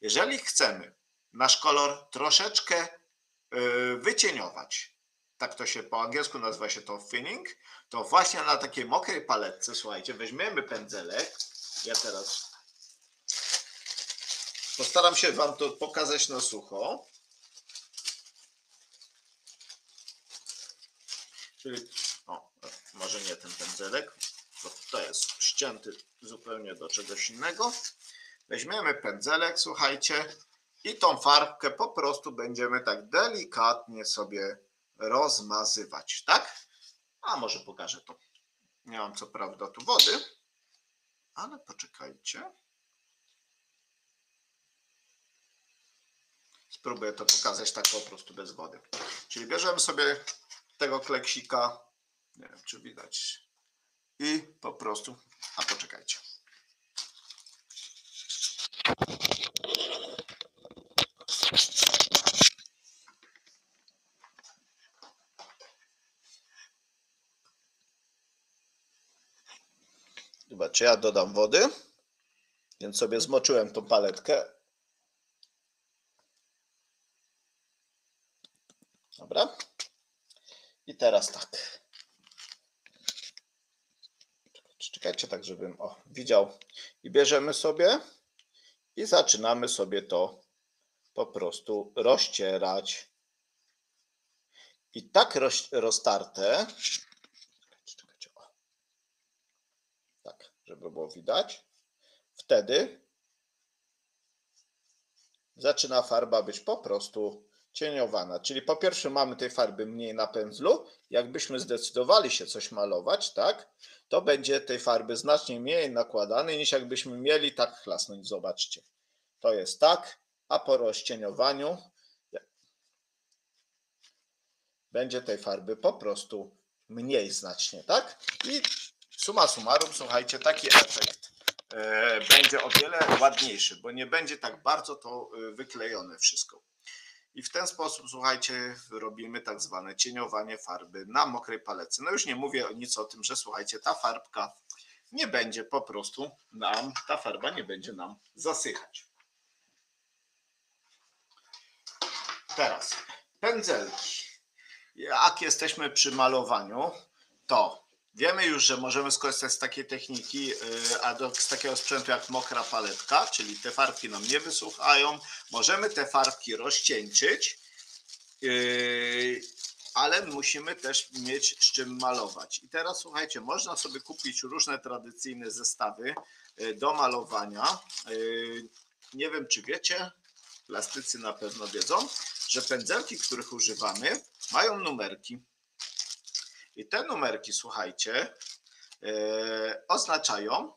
Speaker 1: Jeżeli chcemy nasz kolor troszeczkę E, wycieniować. Tak to się po angielsku nazywa się to thinning. To właśnie na takiej mokrej paletce, słuchajcie, weźmiemy pędzelek. Ja teraz postaram się Wam to pokazać na sucho. Czyli, o, może nie ten pędzelek, bo to jest ścięty zupełnie do czegoś innego. Weźmiemy pędzelek, słuchajcie, i tą farbkę po prostu będziemy tak delikatnie sobie rozmazywać, tak? A może pokażę to. Nie mam co prawda tu wody, ale poczekajcie. Spróbuję to pokazać tak po prostu bez wody. Czyli bierzemy sobie tego kleksika, nie wiem czy widać, i po prostu, a poczekajcie. Zobaczcie, ja dodam wody, więc sobie zmoczyłem tą paletkę. Dobra. I teraz tak. Czekajcie, tak, żebym o, widział. I bierzemy sobie i zaczynamy sobie to po prostu rozcierać. I tak roz, roztarte. Czekajcie, czekajcie. Tak, żeby było widać. Wtedy zaczyna farba być po prostu cieniowana. Czyli po pierwsze mamy tej farby mniej na pędzlu. Jakbyśmy zdecydowali się coś malować, tak, to będzie tej farby znacznie mniej nakładanej niż jakbyśmy mieli tak chlasnąć. Zobaczcie. To jest tak, a po rozcieniowaniu będzie tej farby po prostu mniej znacznie, tak? I suma summarum, słuchajcie, taki efekt e, będzie o wiele ładniejszy, bo nie będzie tak bardzo to e, wyklejone wszystko. I w ten sposób, słuchajcie, robimy tak zwane cieniowanie farby na mokrej palece. No już nie mówię nic o tym, że słuchajcie, ta farbka nie będzie po prostu nam, ta farba nie będzie nam zasychać. Teraz pędzelki. Jak jesteśmy przy malowaniu, to wiemy już, że możemy skorzystać z takiej techniki, yy, a do, z takiego sprzętu jak mokra paletka, czyli te farbki nam nie wysuchają. Możemy te farbki rozcieńczyć, yy, ale musimy też mieć z czym malować. I teraz słuchajcie, można sobie kupić różne tradycyjne zestawy yy, do malowania. Nie wiem, czy wiecie, plastycy na pewno wiedzą, że pędzelki, których używamy, mają numerki. I te numerki, słuchajcie, e, oznaczają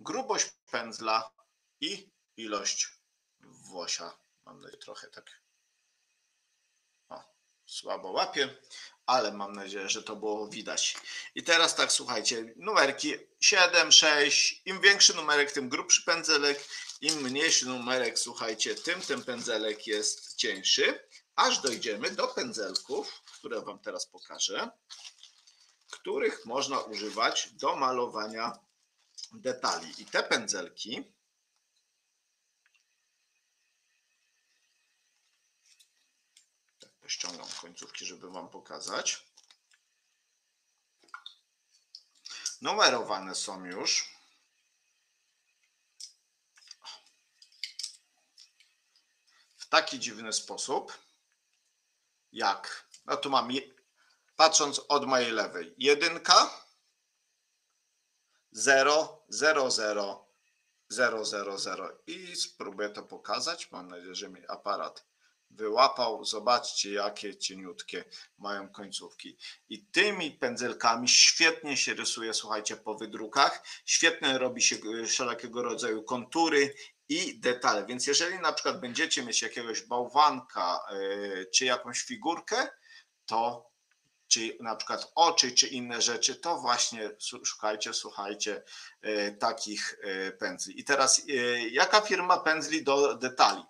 Speaker 1: grubość pędzla i ilość włosia. Mam nadzieję, trochę tak. O, słabo łapię, ale mam nadzieję, że to było widać. I teraz tak, słuchajcie, numerki 7, 6, im większy numerek, tym grubszy pędzelek, im mniejszy numerek, słuchajcie, tym ten pędzelek jest cieńszy, aż dojdziemy do pędzelków, które Wam teraz pokażę, których można używać do malowania detali. I te pędzelki tak pościągam końcówki, żeby Wam pokazać. Numerowane są już. W taki dziwny sposób, jak, no tu mam, patrząc od mojej lewej, jedynka, 0, 0, 0, 0, 0, 0 i spróbuję to pokazać. Mam nadzieję, że mi aparat wyłapał. Zobaczcie, jakie cieniutkie mają końcówki. I tymi pędzelkami świetnie się rysuje, słuchajcie, po wydrukach. Świetnie robi się e, wszelkiego rodzaju kontury i detale. Więc jeżeli na przykład będziecie mieć jakiegoś bałwanka e, czy jakąś figurkę, to czy na przykład oczy, czy inne rzeczy, to właśnie szukajcie, słuchajcie e, takich e, pędzli. I teraz, e, jaka firma pędzli do detali?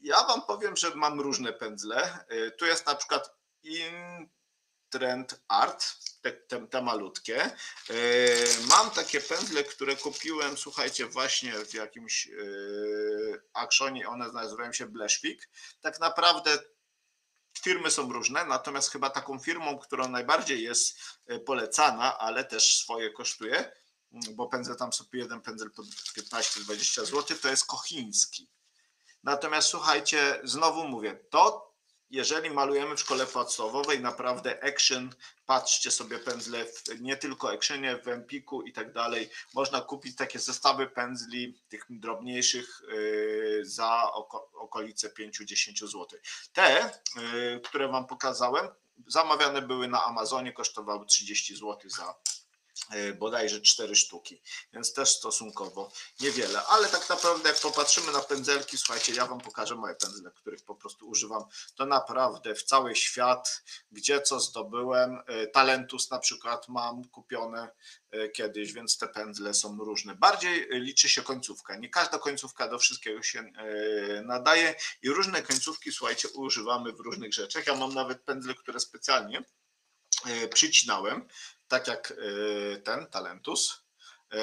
Speaker 1: Ja Wam powiem, że mam różne pędzle. Tu jest na przykład Intrend Art, te, te, te malutkie. Mam takie pędzle, które kupiłem, słuchajcie, właśnie w jakimś e, akszonie, one nazywają się Bleszwik. Tak naprawdę firmy są różne, natomiast chyba taką firmą, którą najbardziej jest e, polecana, ale też swoje kosztuje, m, bo pędzel tam sobie jeden pędzel po 15-20 zł, to jest Kochiński. Natomiast słuchajcie, znowu mówię, to jeżeli malujemy w szkole podstawowej, naprawdę action, patrzcie sobie pędzle, w, nie tylko actionie, w Empiku i tak dalej, można kupić takie zestawy pędzli, tych drobniejszych, yy, za oko, okolice 5-10 zł. Te, yy, które Wam pokazałem, zamawiane były na Amazonie, kosztowały 30 zł za bodajże cztery sztuki, więc też stosunkowo niewiele, ale tak naprawdę jak popatrzymy na pędzelki, słuchajcie, ja Wam pokażę moje pędzle, których po prostu używam, to naprawdę w cały świat, gdzie co zdobyłem, e, Talentus na przykład mam kupione e, kiedyś, więc te pędzle są różne. Bardziej liczy się końcówka, nie każda końcówka do wszystkiego się e, nadaje i różne końcówki, słuchajcie, używamy w różnych rzeczach. Ja mam nawet pędzle, które specjalnie e, przycinałem, tak jak e, ten Talentus, e,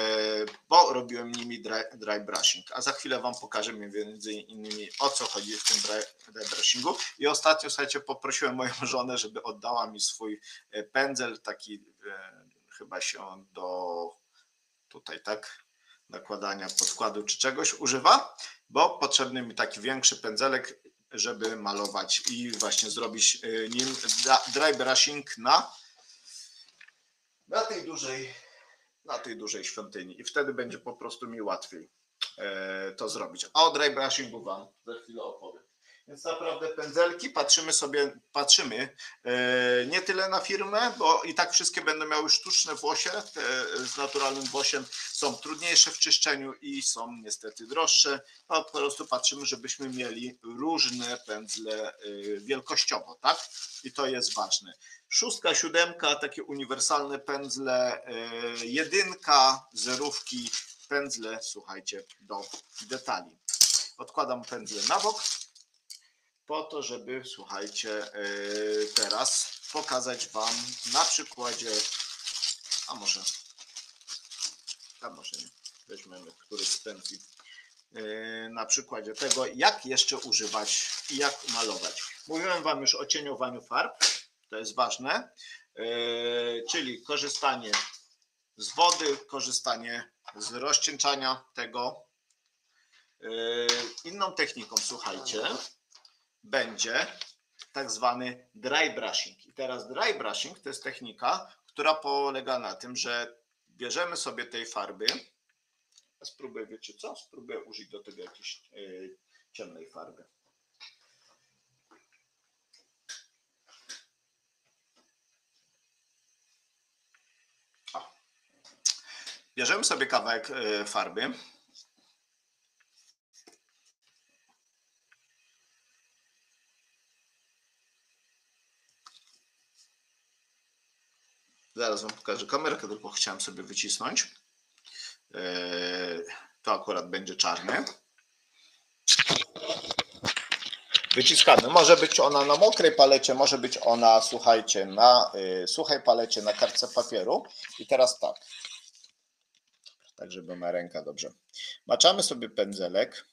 Speaker 1: bo robiłem nimi dry, dry brushing, a za chwilę Wam pokażę między innymi o co chodzi w tym dry, dry brushingu. I ostatnio, słuchajcie, poprosiłem moją *laughs* żonę, żeby oddała mi swój e, pędzel, taki chyba się do tutaj, tak, nakładania podkładu czy czegoś używa, bo potrzebny mi taki większy pędzelek, żeby malować i właśnie zrobić nim dry brushing na na tej dużej na tej dużej świątyni i wtedy będzie po prostu mi łatwiej e, to zrobić. A o dry brushingu Wam za chwilę opowiem. Więc naprawdę pędzelki patrzymy sobie, patrzymy e, nie tyle na firmę, bo i tak wszystkie będą miały sztuczne włosie, te z naturalnym włosiem są trudniejsze w czyszczeniu i są niestety droższe. No, po prostu patrzymy, żebyśmy mieli różne pędzle e, wielkościowo, tak? I to jest ważne. Szóstka, siódemka, takie uniwersalne pędzle, e, jedynka, zerówki, pędzle, słuchajcie, do detali. Odkładam pędzle na bok po to, żeby, słuchajcie, e, teraz pokazać Wam na przykładzie, a może, a może nie, weźmiemy któryś z pędzli, e, na przykładzie tego, jak jeszcze używać i jak malować. Mówiłem Wam już o cieniowaniu farb, to jest ważne, Yy, czyli korzystanie z wody, korzystanie z rozcieńczania tego. Yy, Inną techniką, słuchajcie, będzie tak zwany dry brushing. I teraz dry brushing to jest technika, która polega na tym, że bierzemy sobie tej farby. Spróbuję, wiecie co? Spróbuję użyć do tego jakiejś yy, ciemnej farby. Bierzemy sobie kawałek e, farby. Zaraz Wam pokażę kamerkę, tylko chciałem sobie wycisnąć. E, To akurat będzie czarny. Wyciskamy. Może być ona na mokrej palecie, może być ona, słuchajcie, na y, suchej palecie, na kartce papieru. I teraz tak tak żeby ma ręka dobrze. Maczamy sobie pędzelek.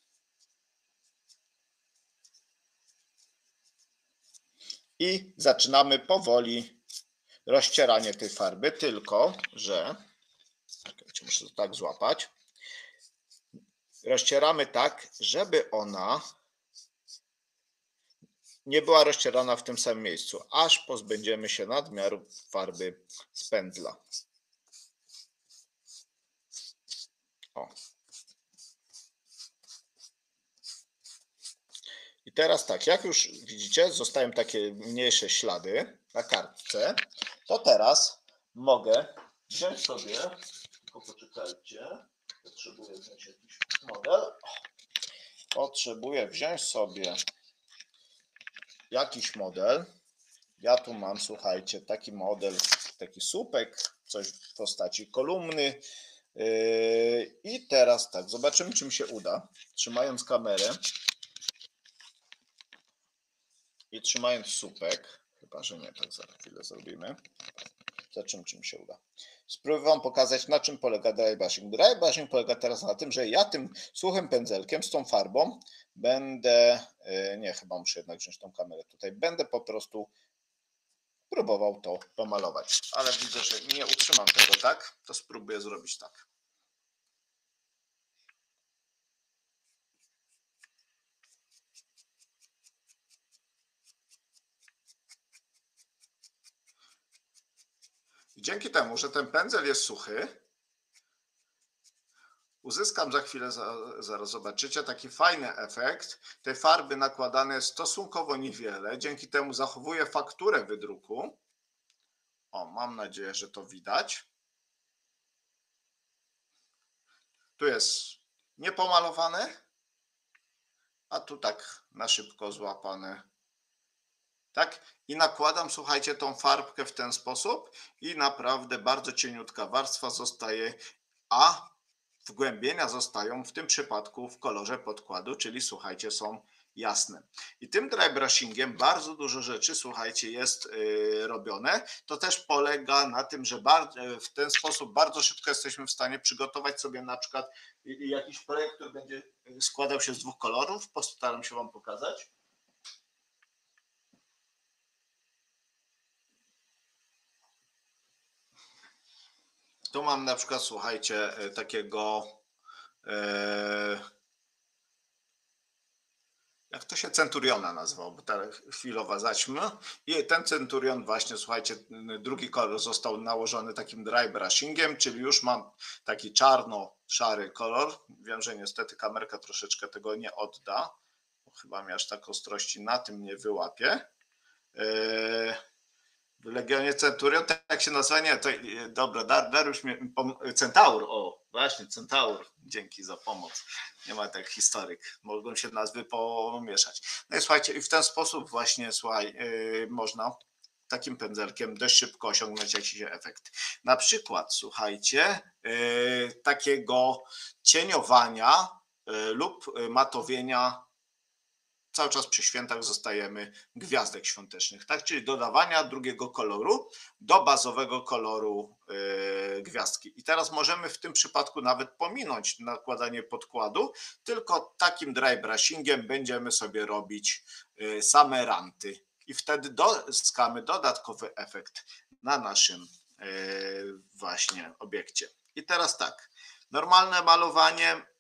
Speaker 1: I zaczynamy powoli rozcieranie tej farby, tylko że, czekajcie, muszę to tak złapać, rozcieramy tak, żeby ona nie była rozcierana w tym samym miejscu, aż pozbędziemy się nadmiaru farby z pędzla. O. I teraz tak, jak już widzicie, zostają takie mniejsze ślady na kartce, to teraz mogę wziąć sobie, tylko poczekajcie, potrzebuję wziąć jakiś model. Potrzebuję wziąć sobie jakiś model. Ja tu mam, słuchajcie, taki model, taki słupek, coś w postaci kolumny. Yy, I teraz tak, zobaczymy, czy mi się uda. Trzymając kamerę i trzymając słupek, chyba że nie, tak za chwilę zrobimy. Zobaczymy, czy mi się uda. Spróbuję Wam pokazać, na czym polega dry brushing. Dry brushing polega teraz na tym, że ja tym suchym pędzelkiem z tą farbą będę, yy, nie, chyba muszę jednak wziąć tą kamerę tutaj, będę po prostu próbował to pomalować. Ale widzę, że nie utrzymam tego tak, to spróbuję zrobić tak. Dzięki temu, że ten pędzel jest suchy, uzyskam za chwilę, za- zaraz zobaczycie, taki fajny efekt. Tej farby nakładane stosunkowo niewiele. Dzięki temu zachowuję fakturę wydruku. O, mam nadzieję, że to widać. Tu jest niepomalowane, a tu tak na szybko złapane. Tak? I nakładam, słuchajcie, tą farbkę w ten sposób i naprawdę bardzo cieniutka warstwa zostaje, a wgłębienia zostają w tym przypadku w kolorze podkładu, czyli słuchajcie, są jasne. I tym dry brushingiem bardzo dużo rzeczy, słuchajcie, jest yy, robione. To też polega na tym, że bar- w ten sposób bardzo szybko jesteśmy w stanie przygotować sobie na przykład y- y, jakiś projekt, który będzie y, składał się z dwóch kolorów. Postaram się Wam pokazać. Tu mam na przykład, słuchajcie, e, takiego. E, jak to się Centuriona nazywał, bo teraz chwilowa zaćmy. I ten Centurion właśnie, słuchajcie, drugi kolor został nałożony takim dry brushingiem, czyli już mam taki czarno-szary kolor. Wiem, że niestety kamerka troszeczkę tego nie odda, chyba mi aż tak ostrości na tym nie wyłapie. E, Legionie Centurion, tak się nazywa, nie, to dobra, Dar, Dariusz mnie, pom- Centaur, o, właśnie, Centaur, dzięki za pomoc. Nie ma tak historyk, mogą się nazwy pomieszać. No i słuchajcie, i w ten sposób właśnie, słuchaj, yy, można takim pędzelkiem dość szybko osiągnąć jakiś efekt. Na przykład, słuchajcie, yy, takiego cieniowania yy, lub matowienia cały czas przy świętach zostajemy gwiazdek świątecznych, tak? Czyli dodawania drugiego koloru do bazowego koloru yy, gwiazdki. I teraz możemy w tym przypadku nawet pominąć nakładanie podkładu, tylko takim dry brushingiem będziemy sobie robić yy, same ranty. I wtedy doskamy dodatkowy efekt na naszym yy, właśnie obiekcie. I teraz tak, normalne malowanie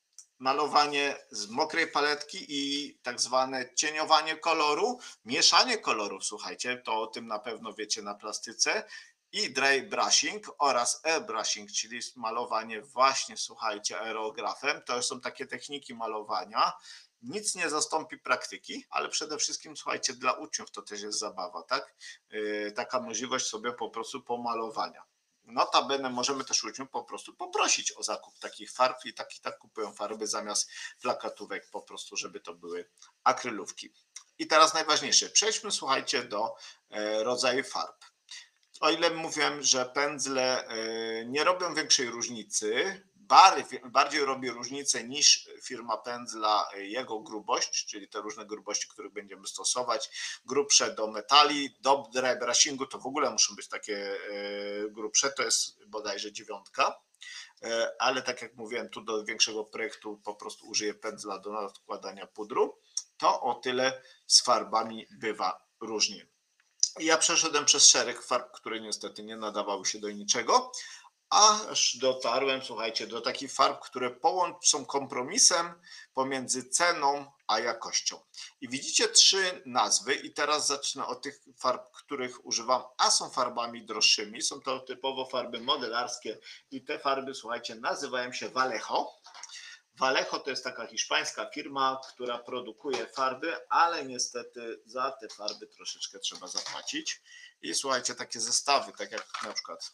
Speaker 1: malowanie z mokrej paletki i tak zwane cieniowanie koloru, mieszanie kolorów, słuchajcie, to o tym na pewno wiecie na plastyce, i dry brushing oraz airbrushing, czyli malowanie właśnie, słuchajcie, aerografem. To są takie techniki malowania. Nic nie zastąpi praktyki, ale przede wszystkim, słuchajcie, dla uczniów to też jest zabawa, tak? Yy, taka możliwość sobie po prostu pomalowania. Notabene możemy też uczniów po prostu poprosić o zakup takich farb i tak i tak kupują farby zamiast plakatówek po prostu, żeby to były akrylówki. I teraz najważniejsze, przejdźmy słuchajcie do e, rodzaju farb. O ile mówiłem, że pędzle e, nie robią większej różnicy, bardziej robi różnicę niż firma pędzla jego grubość, czyli te różne grubości, które będziemy stosować, grubsze do metali, do dry brushingu to w ogóle muszą być takie e, grubsze, to jest bodajże dziewiątka, e, ale tak jak mówiłem, tu do większego projektu po prostu użyję pędzla do nadkładania pudru, to o tyle z farbami bywa różnie. Ja przeszedłem przez szereg farb, które niestety nie nadawały się do niczego, aż dotarłem, słuchajcie, do takich farb, które są kompromisem pomiędzy ceną a jakością. I widzicie trzy nazwy, i teraz zacznę od tych farb, których używam, a są farbami droższymi. Są to typowo farby modelarskie, i te farby, słuchajcie, nazywają się Vallejo. Vallejo to jest taka hiszpańska firma, która produkuje farby, ale niestety za te farby troszeczkę trzeba zapłacić. I słuchajcie, takie zestawy, tak jak na przykład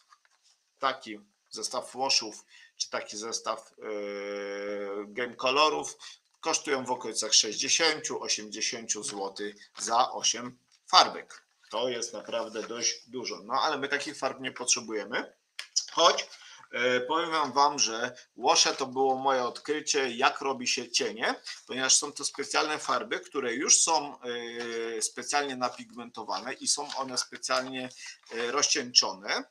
Speaker 1: taki zestaw włoszów, czy taki zestaw yy, game kolorów kosztują w okolicach 60-80 zł za 8 farbek. To jest naprawdę dość dużo. No ale my takich farb nie potrzebujemy. Choć yy, powiem Wam, że łosze to było moje odkrycie, jak robi się cienie, ponieważ są to specjalne farby, które już są yy, specjalnie napigmentowane i są one specjalnie rozcieńczone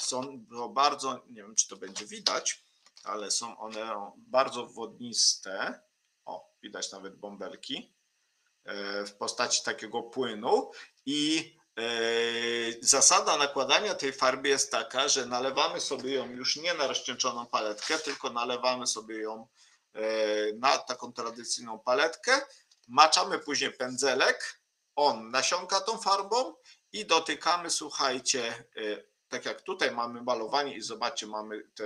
Speaker 1: są bardzo, nie wiem czy to będzie widać, ale są one bardzo wodniste. O, widać nawet bąbelki e, w postaci takiego płynu i e, zasada nakładania tej farby jest taka, że nalewamy sobie ją już nie na rozcieńczoną paletkę, tylko nalewamy sobie ją e, na taką tradycyjną paletkę, maczamy później pędzelek, on nasiąka tą farbą i dotykamy, słuchajcie, tak jak tutaj mamy malowanie i zobaczcie, mamy te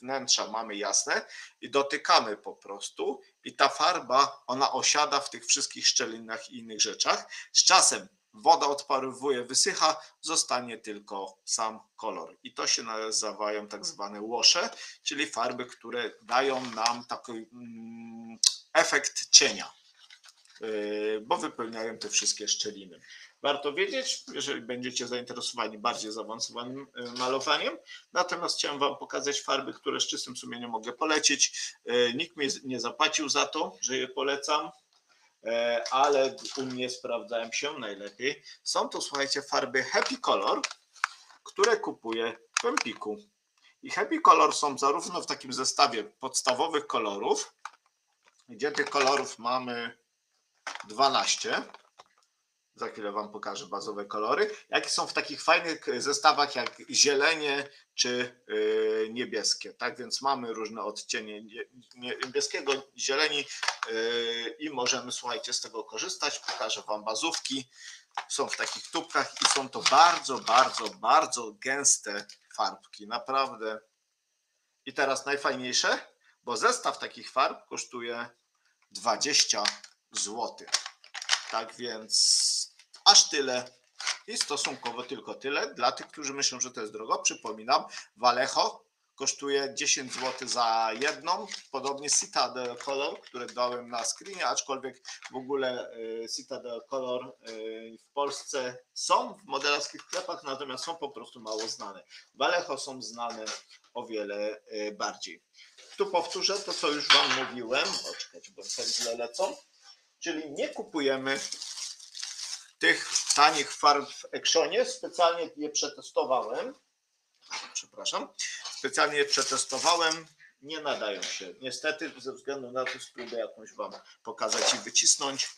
Speaker 1: wnętrza mamy jasne i dotykamy po prostu i ta farba, ona osiada w tych wszystkich szczelinach i innych rzeczach. Z czasem woda odparowuje, wysycha, zostanie tylko sam kolor. I to się nazywają tak zwane łosze, czyli farby, które dają nam taki mm, efekt cienia, yy, bo wypełniają te wszystkie szczeliny. Warto wiedzieć, jeżeli będziecie zainteresowani bardziej zaawansowanym yy, malowaniem. Natomiast chciałem Wam pokazać farby, które z czystym sumieniem mogę polecić. Yy, nikt mnie nie zapłacił za to, że je polecam. E, ale u mnie sprawdzają się najlepiej. Są to, słuchajcie, farby Happy Color, które kupuję w Empiku. I Happy Color są zarówno w takim zestawie podstawowych kolorów, gdzie tych kolorów mamy 12. Za chwilę Wam pokażę bazowe kolory. Jakie są w takich fajnych zestawach jak zielenie czy y, niebieskie. Tak więc mamy różne odcienie niebieskiego, zieleni y, i możemy, słuchajcie, z tego korzystać. Pokażę Wam bazówki. Są w takich tubkach i są to bardzo, bardzo, bardzo gęste farbki. Naprawdę. I teraz najfajniejsze, bo zestaw takich farb kosztuje 20 zł. Tak więc aż tyle i stosunkowo tylko tyle. Dla tych, którzy myślą, że to jest drogo, przypominam, Vallejo kosztuje 10 zł za jedną. Podobnie Citadel Color, które dałem na screenie, aczkolwiek w ogóle y, Citadel Color y, w Polsce są w modelarskich sklepach, natomiast są po prostu mało znane. Vallejo są znane o wiele y, bardziej. Tu powtórzę to, co już Wam mówiłem. O, czekajcie, bo źle lecą. Czyli nie kupujemy tych tanich farb w Actionie. Specjalnie je przetestowałem. Przepraszam. Specjalnie je przetestowałem. Nie nadają się. Niestety, ze względu na to, spróbuję jakąś Wam pokazać i wycisnąć.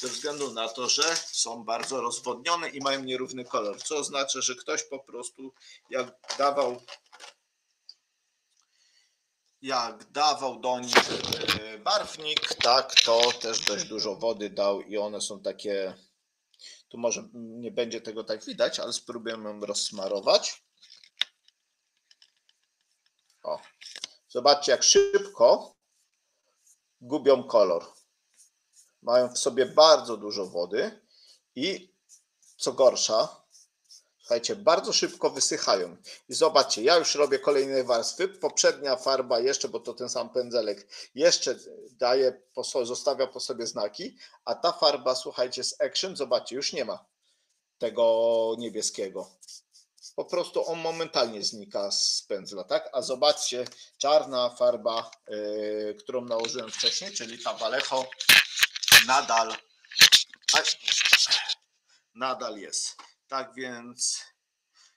Speaker 1: Ze względu na to, że są bardzo rozwodnione i mają nierówny kolor. Co oznacza, że ktoś po prostu, jak dawał jak dawał do nich e, barwnik, tak, to też dość dużo wody dał i one są takie tu może nie będzie tego tak widać, ale spróbujemy rozsmarować. O. Zobaczcie, jak szybko gubią kolor. Mają w sobie bardzo dużo wody i co gorsza, Słuchajcie, bardzo szybko wysychają. I zobaczcie, ja już robię kolejne warstwy. Poprzednia farba jeszcze, bo to ten sam pędzelek, jeszcze daje, zostawia po sobie znaki, a ta farba, słuchajcie, z Action, zobaczcie, już nie ma tego niebieskiego. Po prostu on momentalnie znika z pędzla, tak? A zobaczcie, czarna farba, yy, którą nałożyłem wcześniej, czyli ta Vallejo, nadal, nadal jest. Tak więc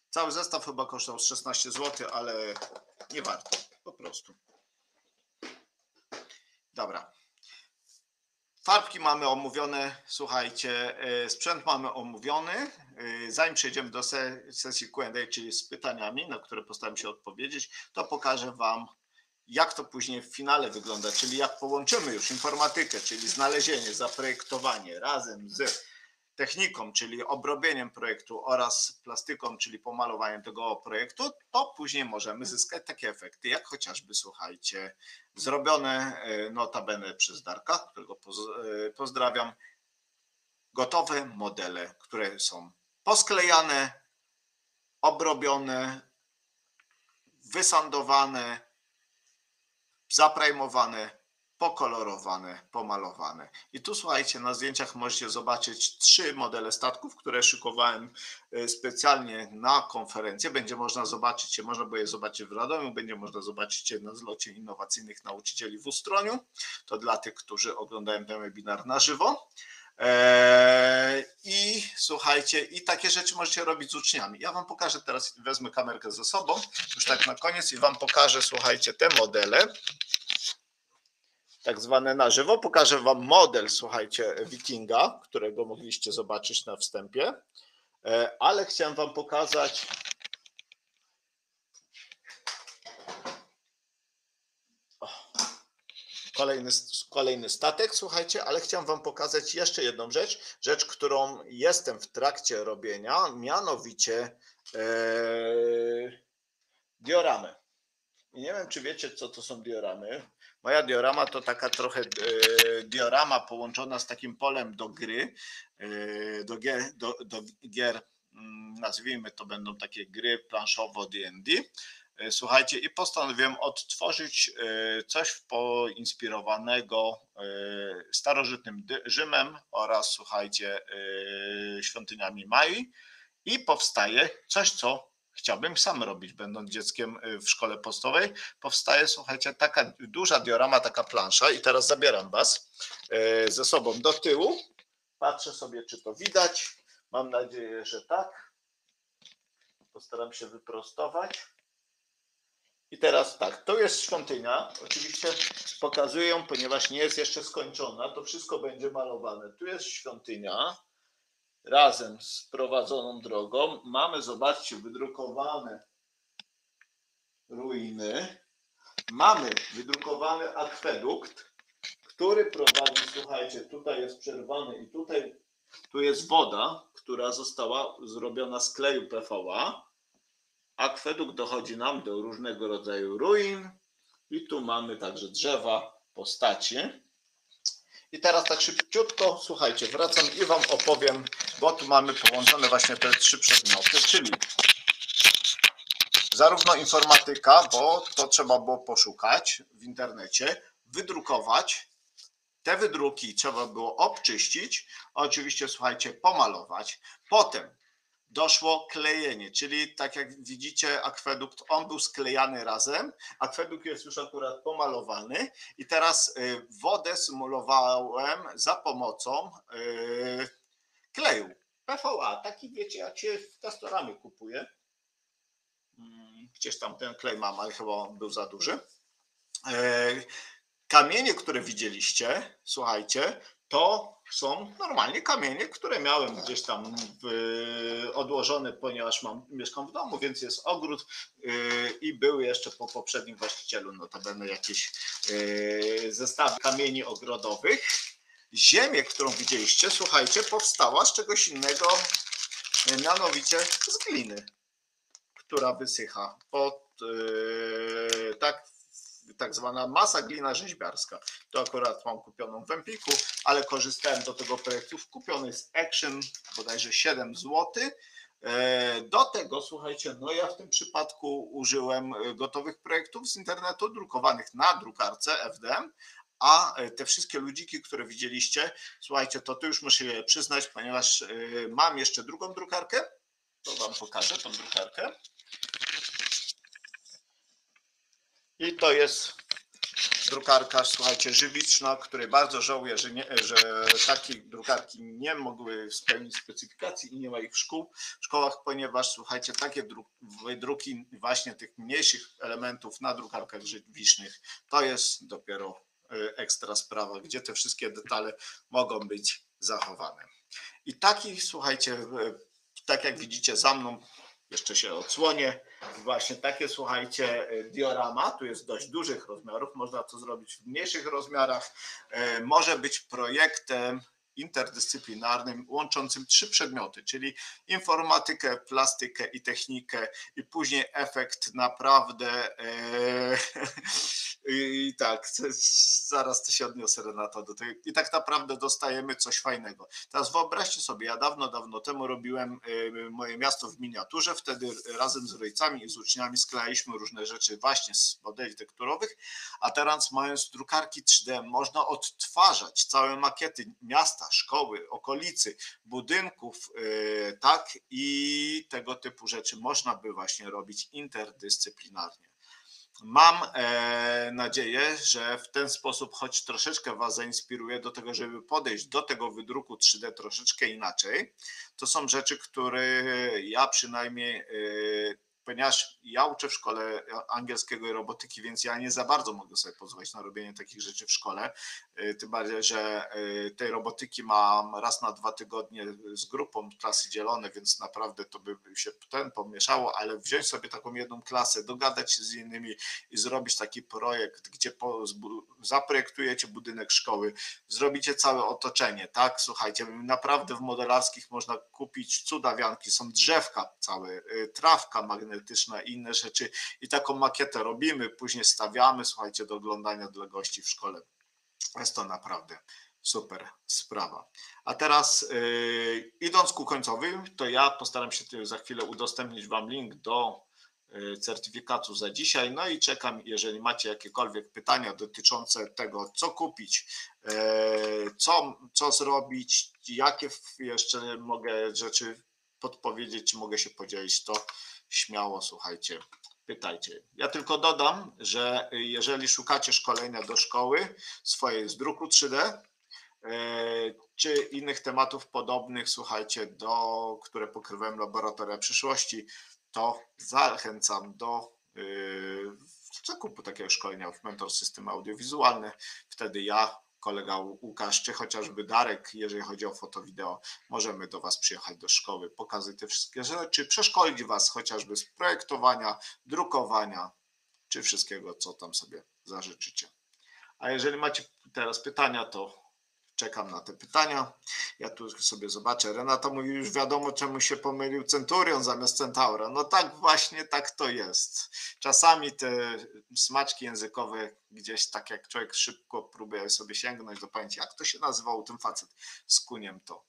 Speaker 1: cały zestaw chyba kosztował 16 zł, ale nie warto, po prostu. Dobra. Farbki mamy omówione, słuchajcie, e, sprzęt mamy omówiony. E, zanim przejdziemy do sesji QA, czyli z pytaniami, na które postaram się odpowiedzieć, to pokażę Wam, jak to później w finale wygląda, czyli jak połączymy już informatykę, czyli znalezienie, zaprojektowanie razem z techniką, czyli obrobieniem projektu oraz plastyką, czyli pomalowaniem tego projektu, to później możemy zyskać takie efekty, jak chociażby, słuchajcie, zrobione e, notabene przez Darka, którego e, pozdrawiam, gotowe modele, które są posklejane, obrobione, wysandowane, zaprajmowane, pokolorowane, pomalowane. I tu słuchajcie, na zdjęciach możecie zobaczyć trzy modele statków, które szykowałem e, specjalnie na konferencję. Będzie można zobaczyć je, można było je zobaczyć w Radomiu, będzie można zobaczyć je na zlocie innowacyjnych nauczycieli w Ustroniu. To dla tych, którzy oglądają ten webinar na żywo. Eee, I słuchajcie, i takie rzeczy możecie robić z uczniami. Ja Wam pokażę teraz, wezmę kamerkę ze sobą, już tak na koniec i Wam pokażę, słuchajcie, te modele tak zwane na żywo. Pokażę Wam model, słuchajcie, Wikinga, którego mogliście zobaczyć na wstępie, e, ale chciałem Wam pokazać. Kolejny, kolejny statek, słuchajcie, ale chciałem Wam pokazać jeszcze jedną rzecz, rzecz, którą jestem w trakcie robienia, mianowicie ee, dioramę. I nie wiem, czy wiecie, co to są dioramy. Moja diorama to taka trochę e, diorama połączona z takim polem do gry, e, do gier, do, do gier mm, nazwijmy to będą takie gry planszowo D&D. E, Słuchajcie, i postanowiłem odtworzyć coś poinspirowanego starożytnym Rzymem oraz, słuchajcie, świątyniami Mai. I powstaje coś, co chciałbym sam robić, będąc dzieckiem e, w szkole podstawowej. Powstaje, słuchajcie, taka duża diorama, taka plansza, i teraz zabieram Was e, ze sobą do tyłu. Patrzę sobie, czy to widać. Mam nadzieję, że tak. Postaram się wyprostować. I teraz tak, to jest świątynia. Oczywiście pokazuję ją, ponieważ nie jest jeszcze skończona. To wszystko będzie malowane. Tu jest świątynia razem z prowadzoną drogą. Mamy, zobaczcie, wydrukowane ruiny. Mamy wydrukowany akwedukt, który prowadzi, słuchajcie, tutaj jest przerwany i tutaj tu jest woda, która została zrobiona z kleju PVA. Akwedukt dochodzi nam do różnego rodzaju ruin i tu mamy także drzewa, postacie. I teraz tak szybciutko, słuchajcie, wracam i Wam opowiem, bo tu mamy połączone właśnie te trzy przedmioty, czyli zarówno informatyka, bo to trzeba było poszukać w internecie, wydrukować. Te wydruki trzeba było obczyścić, oczywiście, słuchajcie, pomalować. Potem doszło klejenie, czyli tak jak widzicie, akwedukt, on był sklejany razem. Akwedukt jest już akurat pomalowany i teraz y, wodę symulowałem za pomocą y, kleju. PVA, taki wiecie, jak się w Castoramie kupuje. Mm, Gdzieś tam ten klej mam, ale chyba on był za duży. E, Kamienie, które widzieliście, słuchajcie, to są normalnie kamienie, które miałem gdzieś tam w, odłożone, ponieważ mam, mieszkam w domu, więc jest ogród yy, i były jeszcze po poprzednim właścicielu notabene jakieś yy, zestawy kamieni ogrodowych. Ziemię, którą widzieliście, słuchajcie, powstała z czegoś innego, yy, mianowicie z gliny, która wysycha. Pod, yy, tak, tak zwana masa glina rzeźbiarska. To akurat mam kupioną w Empiku, ale korzystałem do tego projektu kupiony z Action bodajże 7 zł. E, Do tego, słuchajcie, no ja w tym przypadku użyłem e, gotowych projektów z internetu, drukowanych na drukarce FDM, a e, te wszystkie ludziki, które widzieliście, słuchajcie, to tu już muszę je przyznać, ponieważ mam jeszcze drugą drukarkę, to wam pokażę tą drukarkę. I to jest drukarka, słuchajcie, żywiczna, której bardzo żałuję, że, nie, że takie drukarki nie mogły spełnić specyfikacji i nie ma ich w szkół, w szkołach, ponieważ słuchajcie, takie dru, wydruki właśnie tych mniejszych elementów na drukarkach żywicznych to jest dopiero y, ekstra sprawa, gdzie te wszystkie detale mogą być zachowane. I taki, słuchajcie, tak jak widzicie za mną, jeszcze się odsłonię, właśnie takie, słuchajcie, y, diorama, tu jest dość dużych rozmiarów, można to zrobić w mniejszych rozmiarach, e, może być projektem interdyscyplinarnym łączącym trzy przedmioty, czyli informatykę, plastykę i technikę i później efekt naprawdę e, *laughs* i tak, zaraz to się odniosę Renata do tego i tak naprawdę dostajemy coś fajnego. Teraz wyobraźcie sobie, ja dawno, dawno temu robiłem e, moje miasto w miniaturze, wtedy razem z rodzicami i z uczniami sklejaliśmy różne rzeczy właśnie z modeli tekturowych, a teraz mając drukarki 3D można odtwarzać całe makiety miasta, szkoły, okolicy, budynków, yy, tak i tego typu rzeczy można by właśnie robić interdyscyplinarnie. Mam e, nadzieję, że w ten sposób choć troszeczkę Was zainspiruję do tego, żeby podejść do tego wydruku 3D troszeczkę inaczej. To są rzeczy, które ja przynajmniej, e, ponieważ ja uczę w szkole angielskiego i robotyki, więc ja nie za bardzo mogę sobie pozwolić na robienie takich rzeczy w szkole. E, Tym bardziej, że e, tej robotyki mam raz na dwa tygodnie z grupą klasy dzielone, więc naprawdę to by się ten pomieszało, ale wziąć sobie taką jedną klasę, dogadać się z innymi i zrobić taki projekt, gdzie po, zaprojektujecie budynek szkoły, zrobicie całe otoczenie, tak? Słuchajcie, naprawdę w modelarskich można kupić cudawianki, są drzewka całe, y, trawka magnet, genetyczna i inne rzeczy. I taką makietę robimy, później stawiamy, słuchajcie, do oglądania dla gości w szkole. Jest to naprawdę super sprawa. A teraz yy, idąc ku końcowi, to ja postaram się za chwilę udostępnić Wam link do yy, certyfikatu za dzisiaj. No i czekam, jeżeli macie jakiekolwiek pytania dotyczące tego, co kupić, yy, co, co zrobić, jakie jeszcze mogę rzeczy podpowiedzieć, mogę się podzielić, to śmiało słuchajcie, pytajcie. Ja tylko dodam, że jeżeli szukacie szkolenia do szkoły swojej z druku 3D, E, czy innych tematów podobnych, słuchajcie, do, które pokrywałem laboratoria przyszłości, to zachęcam do yy, zakupu takiego szkolenia w Mentor System Audiowizualny. Wtedy ja, kolega Łukasz, czy chociażby Darek, jeżeli chodzi o foto, wideo, możemy do Was przyjechać do szkoły, pokazać te wszystkie rzeczy, przeszkolić Was chociażby z projektowania, drukowania, czy wszystkiego, co tam sobie zażyczycie. A jeżeli macie teraz pytania, to czekam na te pytania. Ja tu sobie zobaczę. Renata mówi, już wiadomo, czemu się pomylił Centurion zamiast Centaura. No tak właśnie, tak to jest. Czasami te smaczki językowe gdzieś tak jak człowiek szybko próbuje sobie sięgnąć do pamięci, jak to się nazywał ten facet z kuniem, to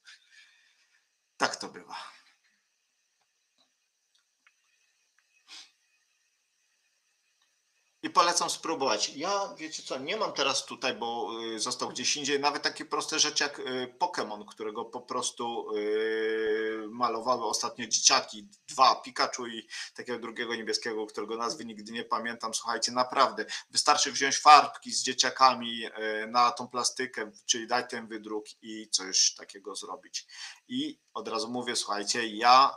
Speaker 1: tak to bywa. I polecam spróbować. Ja, wiecie co, nie mam teraz tutaj, bo y, został gdzieś indziej, nawet takie proste rzeczy jak y, Pokémon, którego po prostu y, malowały ostatnio dzieciaki. Dwa, Pikachu i takiego drugiego niebieskiego, którego nazwy nigdy nie pamiętam. Słuchajcie, naprawdę, wystarczy wziąć farbki z dzieciakami na tą plastykę, czyli dać ten wydruk i coś takiego zrobić. I od razu mówię, słuchajcie, ja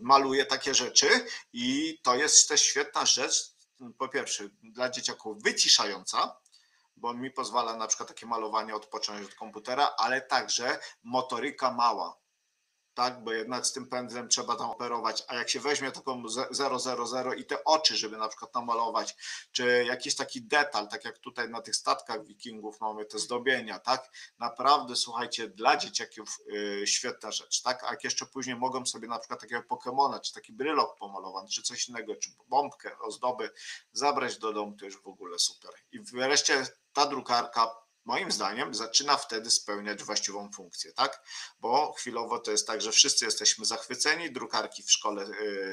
Speaker 1: maluję takie rzeczy i to jest też świetna rzecz, po pierwsze dla dzieciaków wyciszająca, bo mi pozwala na przykład takie malowanie odpocząć od komputera, ale także motoryka mała tak, bo jednak z tym pędzlem trzeba tam operować, a jak się weźmie taką 000 i te oczy, żeby na przykład namalować, czy jakiś taki detal, tak jak tutaj na tych statkach wikingów mamy te zdobienia, tak, naprawdę słuchajcie, dla dzieciaków yy, świetna rzecz, tak, a jak jeszcze później mogą sobie na przykład takiego Pokemona, czy taki brylok pomalowany, czy coś innego, czy bombkę, ozdoby zabrać do domu, to już w ogóle super. I wreszcie ta drukarka moim zdaniem zaczyna wtedy spełniać właściwą funkcję, tak? Bo chwilowo to jest tak, że wszyscy jesteśmy zachwyceni, drukarki w szkole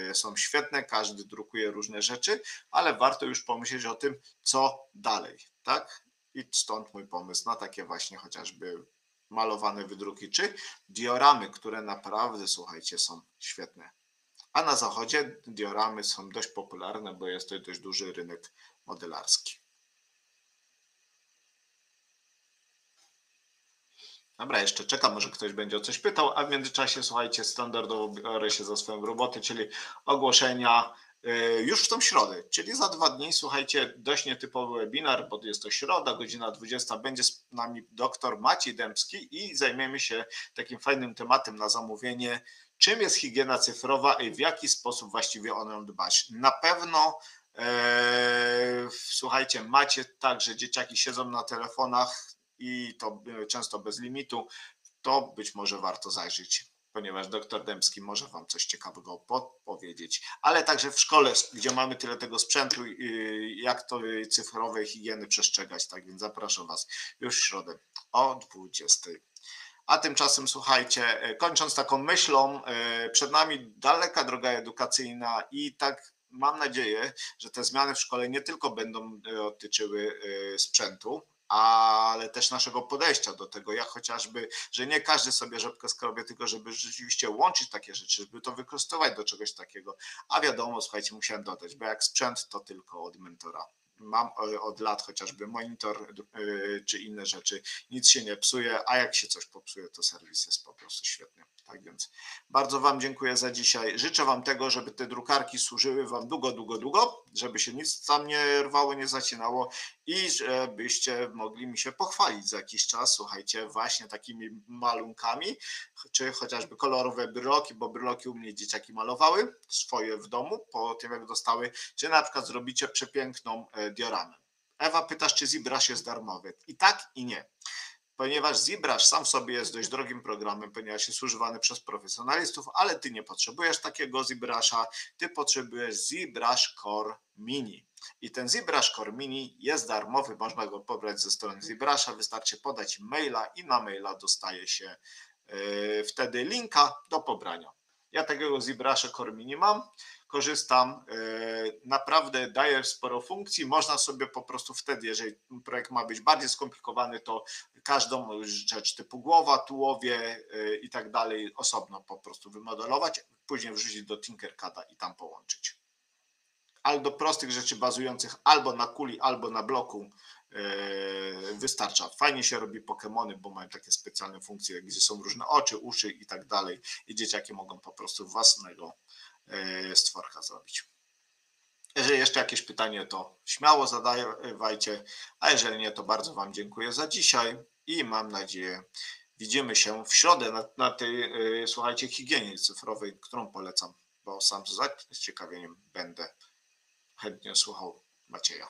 Speaker 1: y, są świetne, każdy drukuje różne rzeczy, ale warto już pomyśleć o tym, co dalej, tak? I stąd mój pomysł na takie właśnie chociażby malowane wydruki, czy dioramy, które naprawdę, słuchajcie, są świetne. A na zachodzie dioramy są dość popularne, bo jest to dość duży rynek modelarski. Dobra, jeszcze czekam, może ktoś będzie o coś pytał, a w międzyczasie słuchajcie, standardowo biorę się za swoją robotę, czyli ogłoszenia y, już w tą środę, czyli za dwa dni, słuchajcie, dość nietypowy webinar, bo jest to środa, godzina 20, będzie z nami doktor Maciej Dębski i zajmiemy się takim fajnym tematem na zamówienie, czym jest higiena cyfrowa i w jaki sposób właściwie o nią dbać. Na pewno e, słuchajcie, macie tak, że dzieciaki siedzą na telefonach, i to często bez limitu, to być może warto zajrzeć, ponieważ doktor Dębski może Wam coś ciekawego podpowiedzieć. Ale także w szkole, gdzie mamy tyle tego sprzętu, jak to cyfrowej higieny przestrzegać. Tak więc zapraszam Was już w środę o 20. A tymczasem słuchajcie, e, kończąc taką myślą, e, przed nami daleka droga edukacyjna i tak mam nadzieję, że te zmiany w szkole nie tylko będą e, dotyczyły sprzętu, ale też naszego podejścia do tego, jak chociażby, że nie każdy sobie rzepkę skrobie, tylko żeby rzeczywiście łączyć takie rzeczy, żeby to wykorzystywać do czegoś takiego. A wiadomo, słuchajcie, musiałem dodać, bo jak sprzęt, to tylko od mentora mam e, od lat chociażby monitor e, czy inne rzeczy, nic się nie psuje, a jak się coś popsuje, to serwis jest po prostu świetny. Tak więc bardzo Wam dziękuję za dzisiaj. Życzę Wam tego, żeby te drukarki służyły Wam długo, długo, długo, żeby się nic tam nie rwało, nie zacinało i żebyście mogli mi się pochwalić za jakiś czas, słuchajcie, właśnie takimi malunkami, czy chociażby kolorowe bryloki, bo bryloki u mnie dzieciaki malowały swoje w domu po tym, jak dostały, czy na przykład zrobicie przepiękną e, dioramę. Ewa pytasz, czy ZBrush jest darmowy. I tak, i nie. Ponieważ ZBrush sam w sobie jest dość drogim programem, ponieważ jest używany przez profesjonalistów, ale ty nie potrzebujesz takiego ZBrusha, ty potrzebujesz ZBrush Core Mini. I ten ZBrush Core Mini jest darmowy, można go pobrać ze strony ZBrusha, wystarczy podać maila i na maila dostaje się yy, wtedy linka do pobrania. Ja takiego ZBrusha Core Mini mam, korzystam, yy, naprawdę daje sporo funkcji, można sobie po prostu wtedy, jeżeli projekt ma być bardziej skomplikowany, to każdą rzecz typu głowa, tułowie yy, i tak dalej osobno po prostu wymodelować, później wrzucić do Tinkercada i tam połączyć. Ale do prostych rzeczy bazujących albo na kuli, albo na bloku yy, wystarcza. Fajnie się robi Pokémony, bo mają takie specjalne funkcje, gdzie są różne oczy, uszy i tak dalej. I dzieciaki mogą po prostu własnego stworka zrobić. Jeżeli jeszcze jakieś pytanie, to śmiało zadawajcie, a jeżeli nie, to bardzo Wam dziękuję za dzisiaj i mam nadzieję, widzimy się w środę na, na tej, yy, słuchajcie, higienie cyfrowej, którą polecam, bo sam z zaciekawieniem będę chętnie słuchał Macieja.